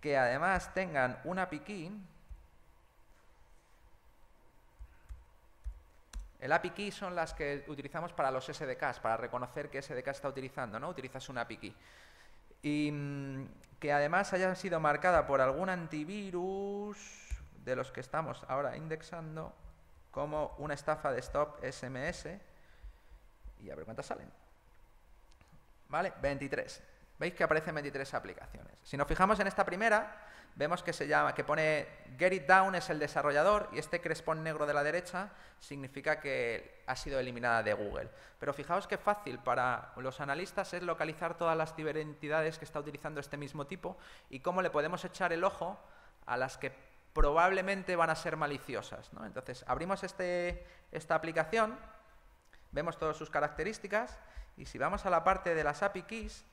que además tengan una API. El API key son las que utilizamos para los SDKs, para reconocer qué SDK está utilizando, ¿no? Utilizas una API key. Y mm, que además haya sido marcada por algún antivirus de los que estamos ahora indexando como una estafa de stop SMS y a ver cuántas salen. ¿Vale? 23. Veis que aparecen 23 aplicaciones. Si nos fijamos en esta primera, vemos que se llama, que pone Get It Down es el desarrollador y este crespón negro de la derecha significa que ha sido eliminada de Google. Pero fijaos qué fácil para los analistas es localizar todas las ciberentidades que está utilizando este mismo tipo y cómo le podemos echar el ojo a las que probablemente van a ser maliciosas. ¿no? Entonces, abrimos este, esta aplicación, vemos todas sus características, y si vamos a la parte de las API keys,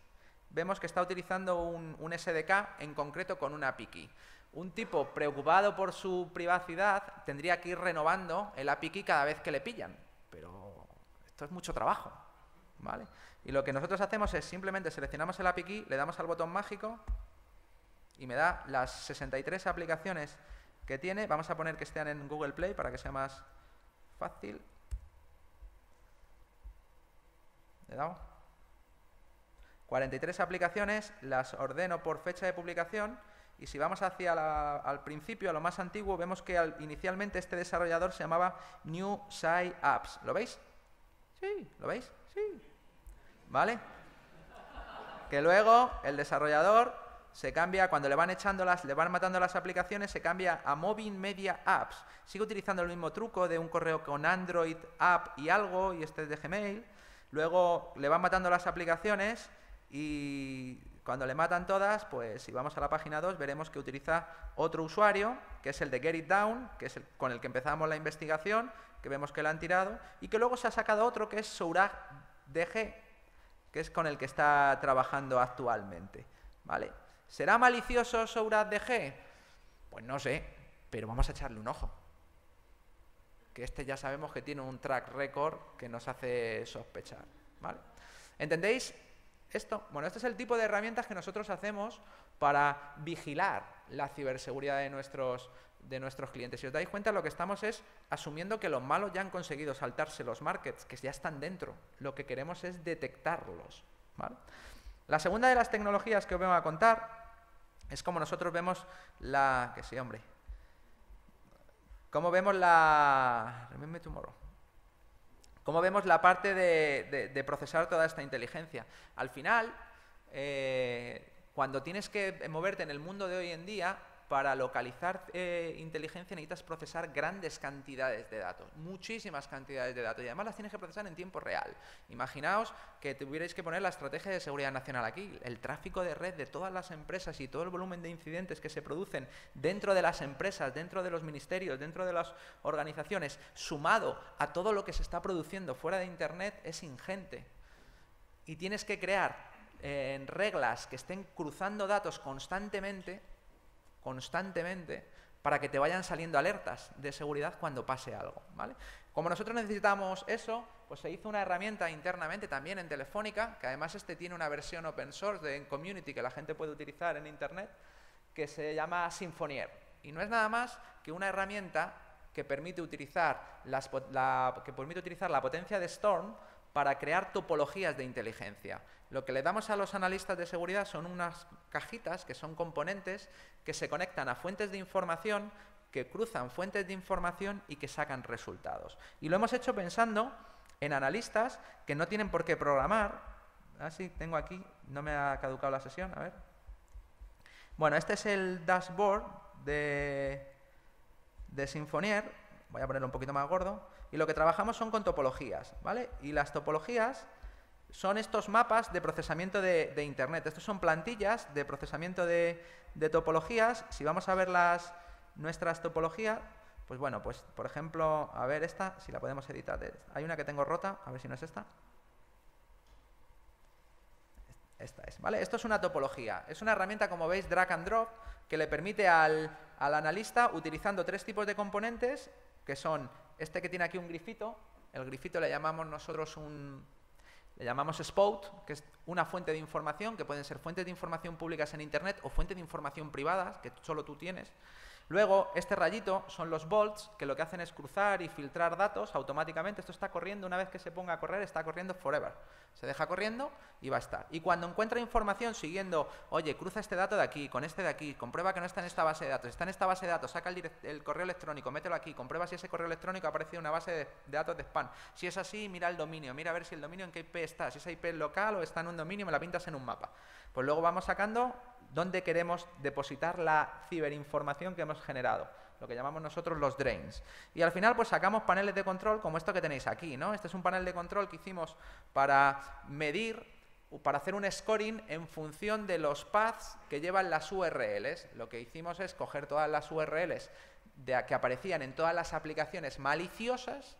vemos que está utilizando un, SDK en concreto con una API key. Un tipo preocupado por su privacidad tendría que ir renovando el API key cada vez que le pillan, pero esto es mucho trabajo. ¿vale? Y lo que nosotros hacemos es simplemente seleccionamos el API key, le damos al botón mágico y me da las 63 aplicaciones que tiene. Vamos a poner que estén en Google Play para que sea más fácil. ¿Le he dado? 43 aplicaciones, las ordeno por fecha de publicación y si vamos hacia al principio, a lo más antiguo, vemos que inicialmente este desarrollador se llamaba New Sci Apps. ¿Lo veis? Sí, ¿lo veis? Sí. ¿Vale? Que luego el desarrollador se cambia, cuando le van echando las, le van matando las aplicaciones, se cambia a Mobile Media Apps. Sigue utilizando el mismo truco de un correo con Android App y algo, y este es de Gmail. Luego le van matando las aplicaciones y cuando le matan todas, pues si vamos a la página 2 veremos que utiliza otro usuario, que es el de Get It Down, que es el, con el que empezamos la investigación, que vemos que lo han tirado, y que luego se ha sacado otro que es Sourag DG, que es con el que está trabajando actualmente. ¿Vale? ¿Será malicioso Sourad DG? Pues no sé, pero vamos a echarle un ojo. Que este ya sabemos que tiene un track record que nos hace sospechar. ¿vale? ¿Entendéis esto? Bueno, este es el tipo de herramientas que nosotros hacemos para vigilar la ciberseguridad de nuestros, de nuestros clientes. Si os dais cuenta, lo que estamos es asumiendo que los malos ya han conseguido saltarse los markets, que ya están dentro. Lo que queremos es detectarlos. La segunda de las tecnologías que os vengo a contar es como nosotros vemos la... que sí, hombre. Cómo vemos la... Cómo vemos la parte de, procesar toda esta inteligencia. Al final, eh, cuando tienes que moverte en el mundo de hoy en día, para localizar eh, inteligencia necesitas procesar grandes cantidades de datos, muchísimas cantidades de datos, y además las tienes que procesar en tiempo real. Imaginaos que tuvierais que poner la estrategia de seguridad nacional aquí, el tráfico de red de todas las empresas y todo el volumen de incidentes que se producen dentro de las empresas, dentro de los ministerios, dentro de las organizaciones, sumado a todo lo que se está produciendo fuera de Internet, es ingente. Y tienes que crear eh, reglas que estén cruzando datos constantemente constantemente para que te vayan saliendo alertas de seguridad cuando pase algo. ¿vale? Como nosotros necesitamos eso, pues se hizo una herramienta internamente también en Telefónica, que además este tiene una versión open source de en community que la gente puede utilizar en Internet, que se llama Sinfonier. Y no es nada más que una herramienta que permite utilizar, la, que permite utilizar la potencia de Storm para crear topologías de inteligencia. Lo que le damos a los analistas de seguridad son unas cajitas que son componentes que se conectan a fuentes de información, que cruzan fuentes de información y que sacan resultados. Y lo hemos hecho pensando en analistas que no tienen por qué programar. Ah, tengo aquí, no me ha caducado la sesión, a ver. Bueno, este es el dashboard de, de Sinfonier. Voy a ponerlo un poquito más gordo. Y lo que trabajamos son con topologías, ¿vale? Y las topologías son estos mapas de procesamiento de, Internet. Estos son plantillas de procesamiento de, topologías. Si vamos a ver las, nuestras topologías, pues bueno, pues por ejemplo, a ver esta, si la podemos editar. Hay una que tengo rota, a ver si no es esta. Esta es, ¿vale? Esto es una topología. Es una herramienta, como veis, drag and drop, que le permite al, al analista, utilizando tres tipos de componentes, que son este que tiene aquí un grifito, el grifito le llamamos nosotros un, le llamamos Spout, que es una fuente de información, que pueden ser fuentes de información públicas en Internet o fuentes de información privadas, que solo tú tienes. Luego, este rayito son los bolts, que lo que hacen es cruzar y filtrar datos automáticamente. Esto está corriendo, una vez que se ponga a correr, está corriendo forever. Se deja corriendo y va a estar. Y cuando encuentra información siguiendo, oye, cruza este dato de aquí, con este de aquí, comprueba que no está en esta base de datos, está en esta base de datos, saca el, correo electrónico, mételo aquí, comprueba si ese correo electrónico ha aparecido en una base de, datos de spam. Si es así, mira el dominio, mira a ver si el dominio en qué IP está, si esa IP es local o está en un dominio, me la pintas en un mapa. Pues luego vamos sacando dónde queremos depositar la ciberinformación que hemos generado, lo que llamamos nosotros los drains. Y al final pues sacamos paneles de control como esto que tenéis aquí, ¿no? Este es un panel de control que hicimos para medir para hacer un scoring en función de los paths que llevan las URLs. Lo que hicimos es coger todas las URLs que aparecían en todas las aplicaciones maliciosas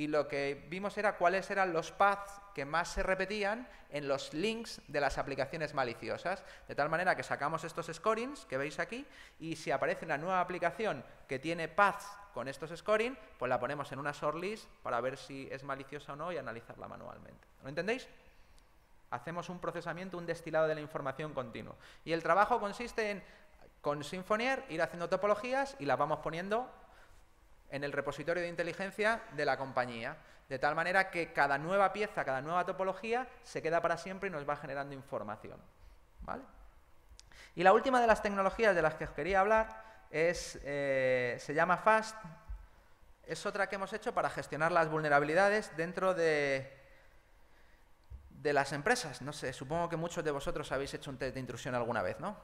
y lo que vimos era cuáles eran los paths que más se repetían en los links de las aplicaciones maliciosas. De tal manera que sacamos estos scorings que veis aquí y si aparece una nueva aplicación que tiene paths con estos scoring, pues la ponemos en una shortlist para ver si es maliciosa o no y analizarla manualmente. ¿Lo entendéis? Hacemos un procesamiento, un destilado de la información continuo. Y el trabajo consiste en, con Sinfonier, ir haciendo topologías y las vamos poniendo en el repositorio de inteligencia de la compañía, de tal manera que cada nueva pieza, cada nueva topología se queda para siempre y nos va generando información. ¿vale? Y la última de las tecnologías de las que os quería hablar es, eh, se llama FAST, es otra que hemos hecho para gestionar las vulnerabilidades dentro de, de las empresas. No sé, supongo que muchos de vosotros habéis hecho un test de intrusión alguna vez, ¿no?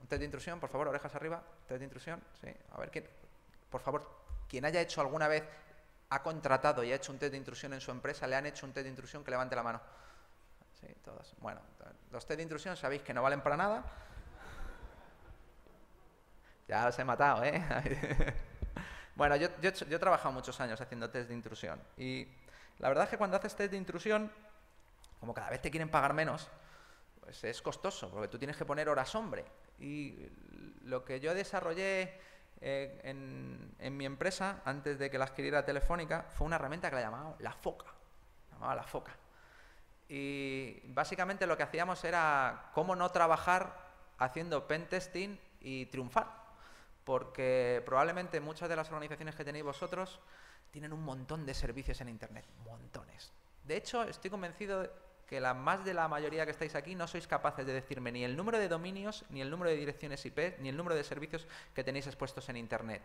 Un test de intrusión, por favor, orejas arriba. Test de intrusión, sí. A ver, ¿quién, por favor, quien haya hecho alguna vez, ha contratado y ha hecho un test de intrusión en su empresa, le han hecho un test de intrusión, que levante la mano. Sí, todos. Bueno, los test de intrusión sabéis que no valen para nada. Ya os he matado, ¿eh? bueno, yo, yo, he trabajado muchos años haciendo test de intrusión. Y la verdad es que cuando haces test de intrusión, como cada vez te quieren pagar menos, pues es costoso, porque tú tienes que poner horas hombre. Y lo que yo desarrollé eh, en, mi empresa, antes de que la adquiriera Telefónica, fue una herramienta que la llamaba la foca. La llamaba la foca. Y básicamente lo que hacíamos era cómo no trabajar haciendo pen testing y triunfar porque probablemente muchas de las organizaciones que tenéis vosotros tienen un montón de servicios en Internet, montones. De hecho, estoy convencido que la más de la mayoría que estáis aquí no sois capaces de decirme ni el número de dominios, ni el número de direcciones IP, ni el número de servicios que tenéis expuestos en Internet.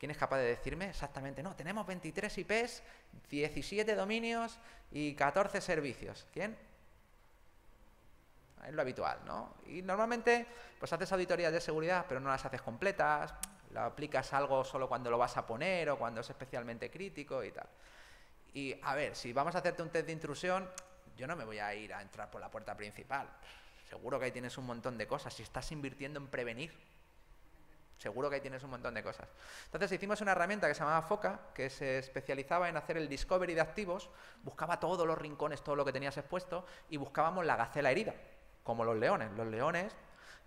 ¿Quién es capaz de decirme exactamente? No, tenemos 23 IPs, 17 dominios y 14 servicios. ¿Quién? es lo habitual, ¿no? Y normalmente, pues haces auditorías de seguridad, pero no las haces completas, lo aplicas algo solo cuando lo vas a poner o cuando es especialmente crítico y tal. Y a ver, si vamos a hacerte un test de intrusión, yo no me voy a ir a entrar por la puerta principal. Seguro que ahí tienes un montón de cosas. Si estás invirtiendo en prevenir, seguro que ahí tienes un montón de cosas. Entonces hicimos una herramienta que se llamaba FOCA, que se especializaba en hacer el discovery de activos, buscaba todos los rincones, todo lo que tenías expuesto, y buscábamos la gacela herida como los leones. Los leones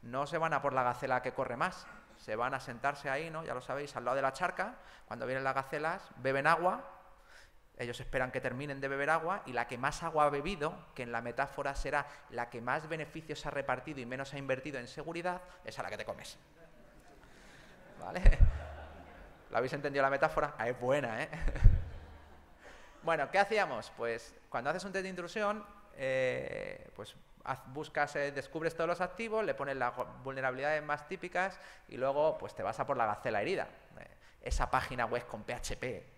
no se van a por la gacela que corre más, se van a sentarse ahí, ¿no? Ya lo sabéis, al lado de la charca, cuando vienen las gacelas, beben agua, ellos esperan que terminen de beber agua y la que más agua ha bebido, que en la metáfora será la que más beneficios ha repartido y menos ha invertido en seguridad, es a la que te comes. ¿Vale? ¿Lo habéis entendido la metáfora? Ah, es buena, ¿eh? bueno, ¿qué hacíamos? Pues cuando haces un test de intrusión, eh, pues buscas, eh, descubres todos los activos, le pones las vulnerabilidades más típicas y luego pues te vas a por la gacela herida. Eh, esa página web con PHP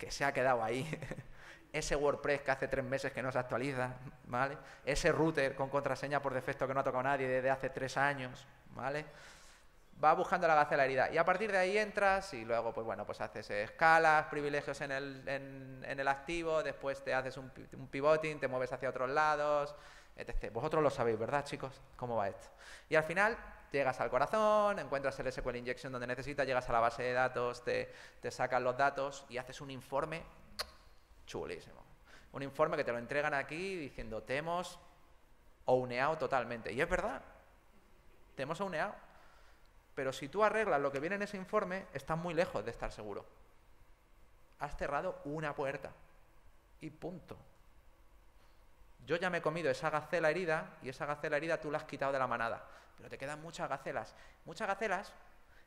que se ha quedado ahí. Ese WordPress que hace tres meses que no se actualiza, ¿vale? Ese router con contraseña por defecto que no ha tocado nadie desde hace tres años, ¿vale? va buscando la gacela herida. Y a partir de ahí entras y luego, pues bueno, pues haces escalas, privilegios en el, en, el activo, después te haces un, un, pivoting, te mueves hacia otros lados, etc. Vosotros lo sabéis, ¿verdad, chicos? ¿Cómo va esto? Y al final llegas al corazón, encuentras el SQL Injection donde necesitas, llegas a la base de datos, te, te sacan los datos y haces un informe chulísimo. Un informe que te lo entregan aquí diciendo, te hemos ouneado totalmente. Y es verdad, te hemos ouneado pero si tú arreglas lo que viene en ese informe, estás muy lejos de estar seguro. Has cerrado una puerta. Y punto. Yo ya me he comido esa gacela herida y esa gacela herida tú la has quitado de la manada. Pero te quedan muchas gacelas. Muchas gacelas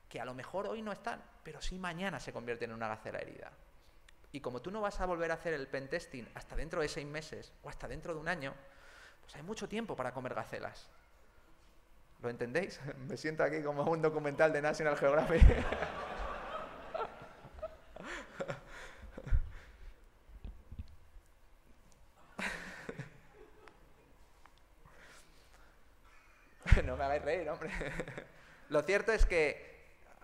que a lo mejor hoy no están, pero sí mañana se convierten en una gacela herida. Y como tú no vas a volver a hacer el pentesting hasta dentro de seis meses o hasta dentro de un año, pues hay mucho tiempo para comer gacelas. ¿Lo entendéis? Me siento aquí como un documental de National Geographic. no me hagáis reír, hombre. Lo cierto es que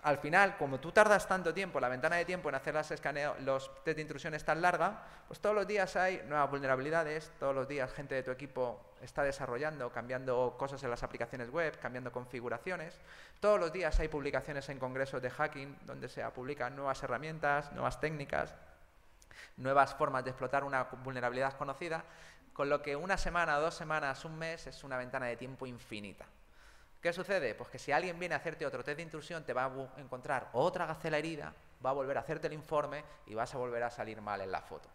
al final, como tú tardas tanto tiempo, la ventana de tiempo en hacer las escaneo, los test de intrusión es tan larga, pues todos los días hay nuevas vulnerabilidades, todos los días gente de tu equipo está desarrollando, cambiando cosas en las aplicaciones web, cambiando configuraciones. Todos los días hay publicaciones en congresos de hacking donde se publican nuevas herramientas, nuevas técnicas, nuevas formas de explotar una vulnerabilidad conocida, con lo que una semana, dos semanas, un mes es una ventana de tiempo infinita. ¿Qué sucede? Pues que si alguien viene a hacerte otro test de intrusión, te va a encontrar otra gacela herida, va a volver a hacerte el informe y vas a volver a salir mal en la foto.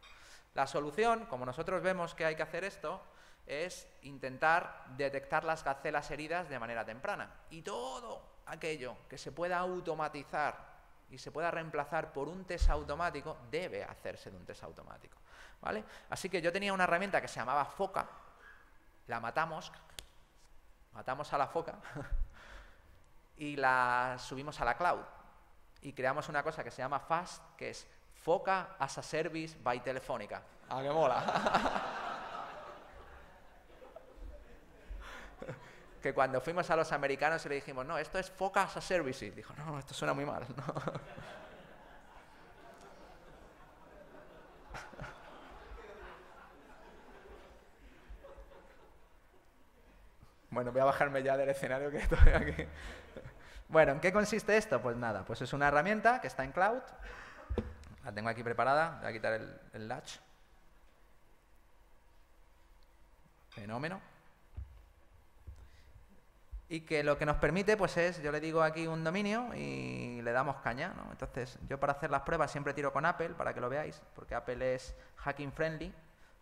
La solución, como nosotros vemos que hay que hacer esto, es intentar detectar las gacelas heridas de manera temprana. Y todo aquello que se pueda automatizar y se pueda reemplazar por un test automático, debe hacerse de un test automático. ¿vale? Así que yo tenía una herramienta que se llamaba Foca, la matamos, matamos a la foca y la subimos a la cloud. Y creamos una cosa que se llama FAST, que es Foca as a Service by Telefónica. ¡Ah, qué mola! que cuando fuimos a los americanos y le dijimos, no, esto es Foca as a Service. Dijo, no, esto suena muy mal. Bueno, voy a bajarme ya del escenario que estoy aquí. Bueno, ¿en qué consiste esto? Pues nada, pues es una herramienta que está en cloud. La tengo aquí preparada. Voy a quitar el, latch. Fenómeno. Y que lo que nos permite, pues es, yo le digo aquí un dominio y le damos caña, ¿no? Entonces, yo para hacer las pruebas siempre tiro con Apple, para que lo veáis, porque Apple es hacking friendly.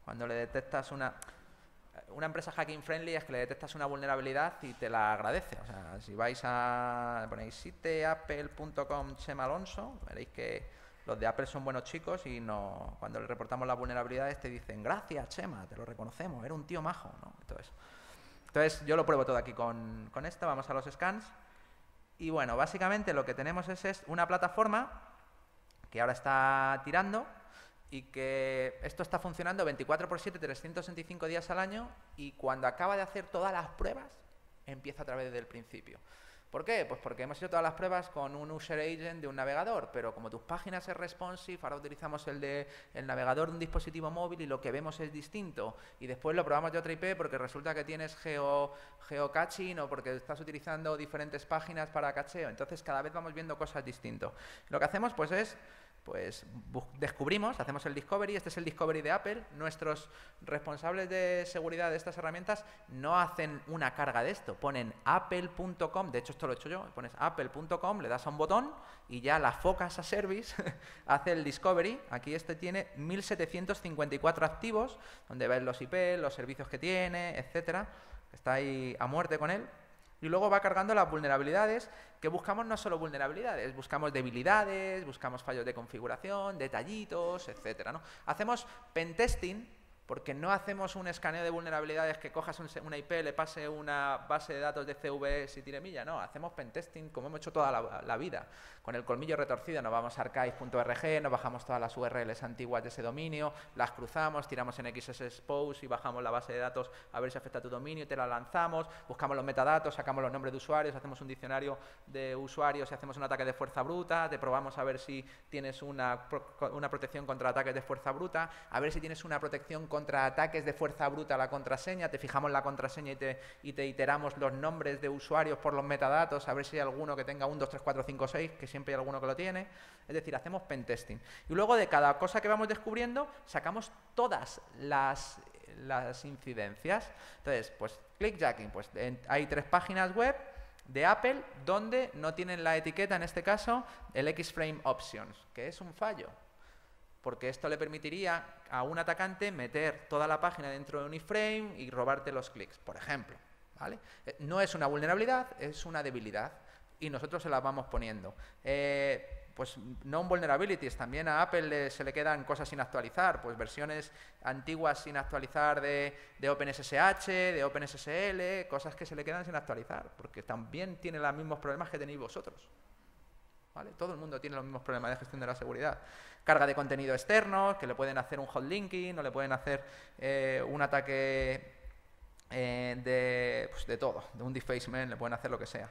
Cuando le detectas una una empresa hacking friendly es que le detectas una vulnerabilidad y te la agradece. O sea, si vais a ponéis siteapple.com Chema Alonso, veréis que los de Apple son buenos chicos y no, cuando le reportamos las vulnerabilidades te dicen, gracias Chema, te lo reconocemos, era un tío majo. ¿no? Entonces, entonces yo lo pruebo todo aquí con, con esto, vamos a los scans. Y bueno, básicamente lo que tenemos es, es una plataforma que ahora está tirando, y que esto está funcionando 24 por 7, 365 días al año y cuando acaba de hacer todas las pruebas, empieza otra vez desde el principio. ¿Por qué? Pues porque hemos hecho todas las pruebas con un user agent de un navegador, pero como tus páginas es responsive, ahora utilizamos el de el navegador de un dispositivo móvil y lo que vemos es distinto. Y después lo probamos de otra IP porque resulta que tienes geo, geocaching o porque estás utilizando diferentes páginas para cacheo. Entonces cada vez vamos viendo cosas distintas. Lo que hacemos pues es pues descubrimos, hacemos el discovery, este es el discovery de Apple, nuestros responsables de seguridad de estas herramientas no hacen una carga de esto, ponen apple.com, de hecho esto lo he hecho yo, pones apple.com, le das a un botón y ya la Focus a Service hace el discovery, aquí este tiene 1754 activos, donde ves los IP, los servicios que tiene, etcétera, está ahí a muerte con él, y luego va cargando las vulnerabilidades, que buscamos no solo vulnerabilidades, buscamos debilidades, buscamos fallos de configuración, detallitos, etcétera. ¿no? Hacemos pentesting porque no hacemos un escaneo de vulnerabilidades que cojas una IP, le pase una base de datos de CVS y tire milla, no, hacemos pentesting como hemos hecho toda la, vida. Con el colmillo retorcido nos vamos a archive.org, nos bajamos todas las URLs antiguas de ese dominio, las cruzamos, tiramos en XS Expose y bajamos la base de datos a ver si afecta a tu dominio, te la lanzamos, buscamos los metadatos, sacamos los nombres de usuarios, hacemos un diccionario de usuarios y hacemos un ataque de fuerza bruta, te probamos a ver si tienes una, una protección contra ataques de fuerza bruta, a ver si tienes una protección contra ataques de fuerza bruta a la contraseña, te fijamos la contraseña y te, iteramos los nombres de usuarios por los metadatos, a ver si hay alguno que tenga un 2, 3, 4, 5, 6, que siempre hay alguno que lo tiene. Es decir, hacemos pentesting. Y luego de cada cosa que vamos descubriendo, sacamos todas las, incidencias. Entonces, pues clickjacking, pues hay tres páginas web de Apple donde no tienen la etiqueta, en este caso, el X-Frame Options, que es un fallo porque esto le permitiría a un atacante meter toda la página dentro de un iframe y robarte los clics, por ejemplo. ¿vale? Eh, no es una vulnerabilidad, es una debilidad y nosotros se la vamos poniendo. Eh, pues non vulnerabilities, también a Apple se le quedan cosas sin actualizar, pues versiones antiguas sin actualizar de, de OpenSSH, de OpenSSL, cosas que se le quedan sin actualizar, porque también tiene los mismos problemas que tenéis vosotros. ¿Vale? Todo el mundo tiene los mismos problemas de gestión de la seguridad carga de contenido externo, que le pueden hacer un hot linking o le pueden hacer eh, un ataque eh, de, pues de todo, de un defacement, le pueden hacer lo que sea.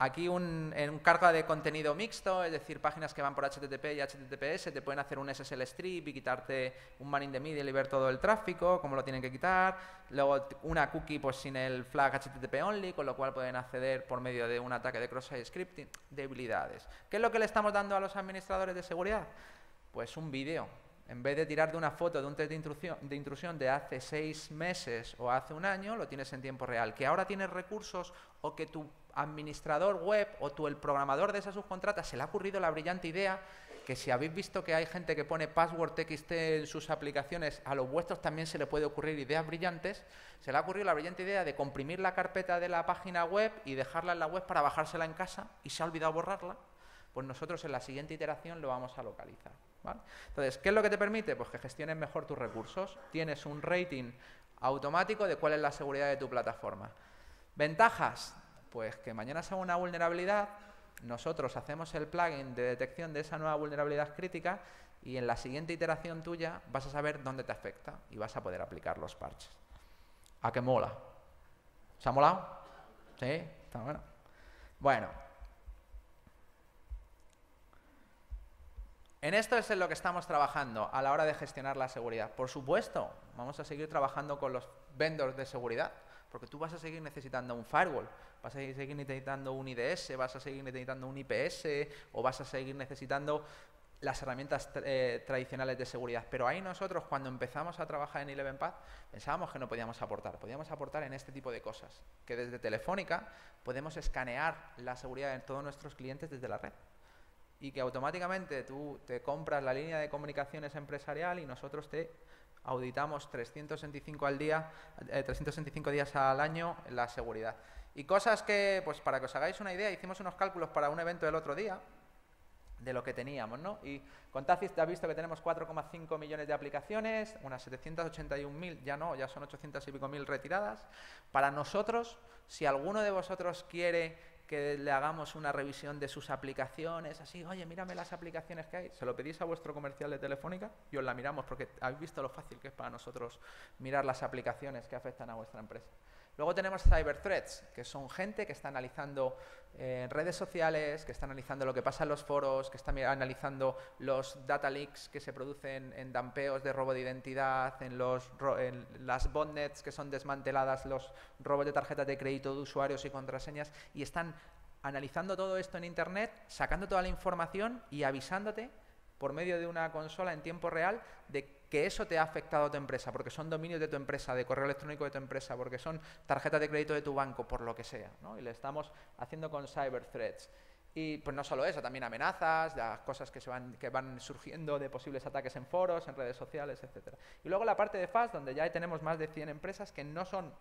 Aquí un, en un carga de contenido mixto, es decir, páginas que van por HTTP y HTTPS, te pueden hacer un SSL strip y quitarte un man in the middle y ver todo el tráfico, cómo lo tienen que quitar. Luego una cookie pues sin el flag HTTP only, con lo cual pueden acceder por medio de un ataque de cross-site scripting. Debilidades. ¿Qué es lo que le estamos dando a los administradores de seguridad? Pues un vídeo en vez de tirar de una foto de un test de intrusión, de hace seis meses o hace un año, lo tienes en tiempo real. Que ahora tienes recursos o que tu administrador web o tu el programador de esa subcontrata se le ha ocurrido la brillante idea que si habéis visto que hay gente que pone password TXT en sus aplicaciones, a los vuestros también se le puede ocurrir ideas brillantes, se le ha ocurrido la brillante idea de comprimir la carpeta de la página web y dejarla en la web para bajársela en casa y se ha olvidado borrarla, pues nosotros en la siguiente iteración lo vamos a localizar. Entonces, ¿qué es lo que te permite? Pues que gestiones mejor tus recursos. Tienes un rating automático de cuál es la seguridad de tu plataforma. ¿Ventajas? Pues que mañana sea una vulnerabilidad, nosotros hacemos el plugin de detección de esa nueva vulnerabilidad crítica y en la siguiente iteración tuya vas a saber dónde te afecta y vas a poder aplicar los parches. ¿A qué mola? ¿Se ha molado? ¿Sí? Está bueno. Bueno, En esto es en lo que estamos trabajando a la hora de gestionar la seguridad. Por supuesto, vamos a seguir trabajando con los vendors de seguridad, porque tú vas a seguir necesitando un firewall, vas a seguir necesitando un IDS, vas a seguir necesitando un IPS o vas a seguir necesitando las herramientas eh, tradicionales de seguridad. Pero ahí nosotros, cuando empezamos a trabajar en Eleven Path, pensábamos que no podíamos aportar. Podíamos aportar en este tipo de cosas, que desde Telefónica podemos escanear la seguridad de todos nuestros clientes desde la red y que automáticamente tú te compras la línea de comunicaciones empresarial y nosotros te auditamos 365 al día, 365 eh, días al año la seguridad. Y cosas que, pues para que os hagáis una idea, hicimos unos cálculos para un evento del otro día de lo que teníamos, ¿no? Y con Tacit has visto que tenemos 4,5 millones de aplicaciones, unas 781.000, ya no, ya son 800 y pico mil retiradas. Para nosotros, si alguno de vosotros quiere que le hagamos una revisión de sus aplicaciones, así, oye, mírame las aplicaciones que hay. Se lo pedís a vuestro comercial de Telefónica y os la miramos porque habéis visto lo fácil que es para nosotros mirar las aplicaciones que afectan a vuestra empresa. Luego tenemos cyber threats, que son gente que está analizando eh, redes sociales, que está analizando lo que pasa en los foros, que está analizando los data leaks que se producen en dampeos de robo de identidad, en, los, las botnets que son desmanteladas, los robos de tarjetas de crédito de usuarios y contraseñas, y están analizando todo esto en Internet, sacando toda la información y avisándote por medio de una consola en tiempo real de que eso te ha afectado a tu empresa, porque son dominios de tu empresa, de correo electrónico de tu empresa, porque son tarjetas de crédito de tu banco, por lo que sea. Y le estamos haciendo con cyber threats. Y pues no solo eso, también amenazas, las cosas que, se van, surgiendo de posibles ataques en foros, en redes sociales, etc. Y luego la parte de FAST, donde ya tenemos más de 100 empresas que no son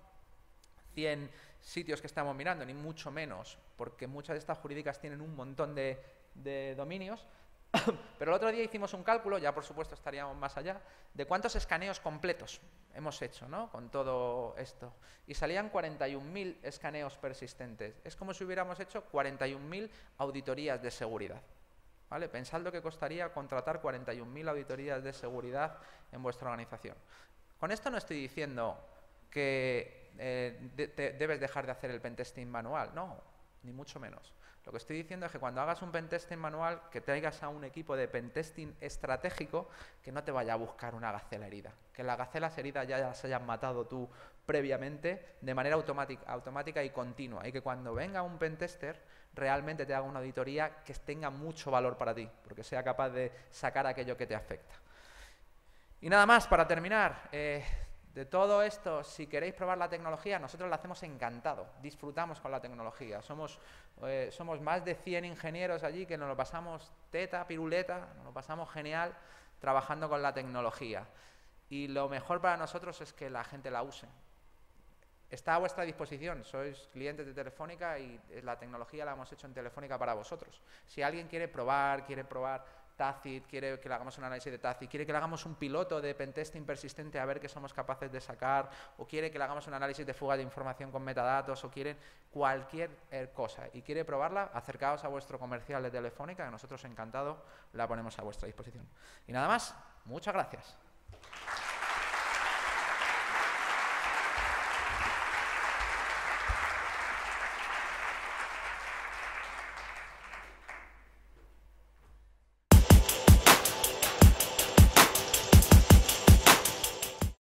100 sitios que estamos mirando, ni mucho menos, porque muchas de estas jurídicas tienen un montón de dominios, Pero el otro día hicimos un cálculo, ya por supuesto estaríamos más allá, de cuántos escaneos completos hemos hecho ¿no? con todo esto. Y salían 41.000 escaneos persistentes. Es como si hubiéramos hecho 41.000 auditorías de seguridad. ¿Vale? Pensad lo que costaría contratar 41.000 auditorías de seguridad en vuestra organización. Con esto no estoy diciendo que eh, debes dejar de hacer el pentesting manual, no, ni mucho menos. Lo que estoy diciendo es que cuando hagas un pentesting manual, que traigas a un equipo de pentesting estratégico que no te vaya a buscar una gacela herida. Que las gacelas heridas ya las hayas matado tú previamente de manera automática, automática y continua. Y que cuando venga un pentester realmente te haga una auditoría que tenga mucho valor para ti, porque sea capaz de sacar aquello que te afecta. Y nada más, para terminar, eh, de todo esto, si queréis probar la tecnología, nosotros la hacemos encantado, disfrutamos con la tecnología. Somos, eh, somos más de 100 ingenieros allí que nos lo pasamos teta, piruleta, nos lo pasamos genial trabajando con la tecnología. Y lo mejor para nosotros es que la gente la use. Está a vuestra disposición, sois clientes de Telefónica y la tecnología la hemos hecho en Telefónica para vosotros. Si alguien quiere probar, quiere probar Tacit, quiere que le hagamos un análisis de Tacit, quiere que le hagamos un piloto de pentesting persistente a ver qué somos capaces de sacar, o quiere que le hagamos un análisis de fuga de información con metadatos, o quiere cualquier eh, cosa y quiere probarla, acercaos a vuestro comercial de Telefónica, que nosotros encantado la ponemos a vuestra disposición. Y nada más, muchas gracias.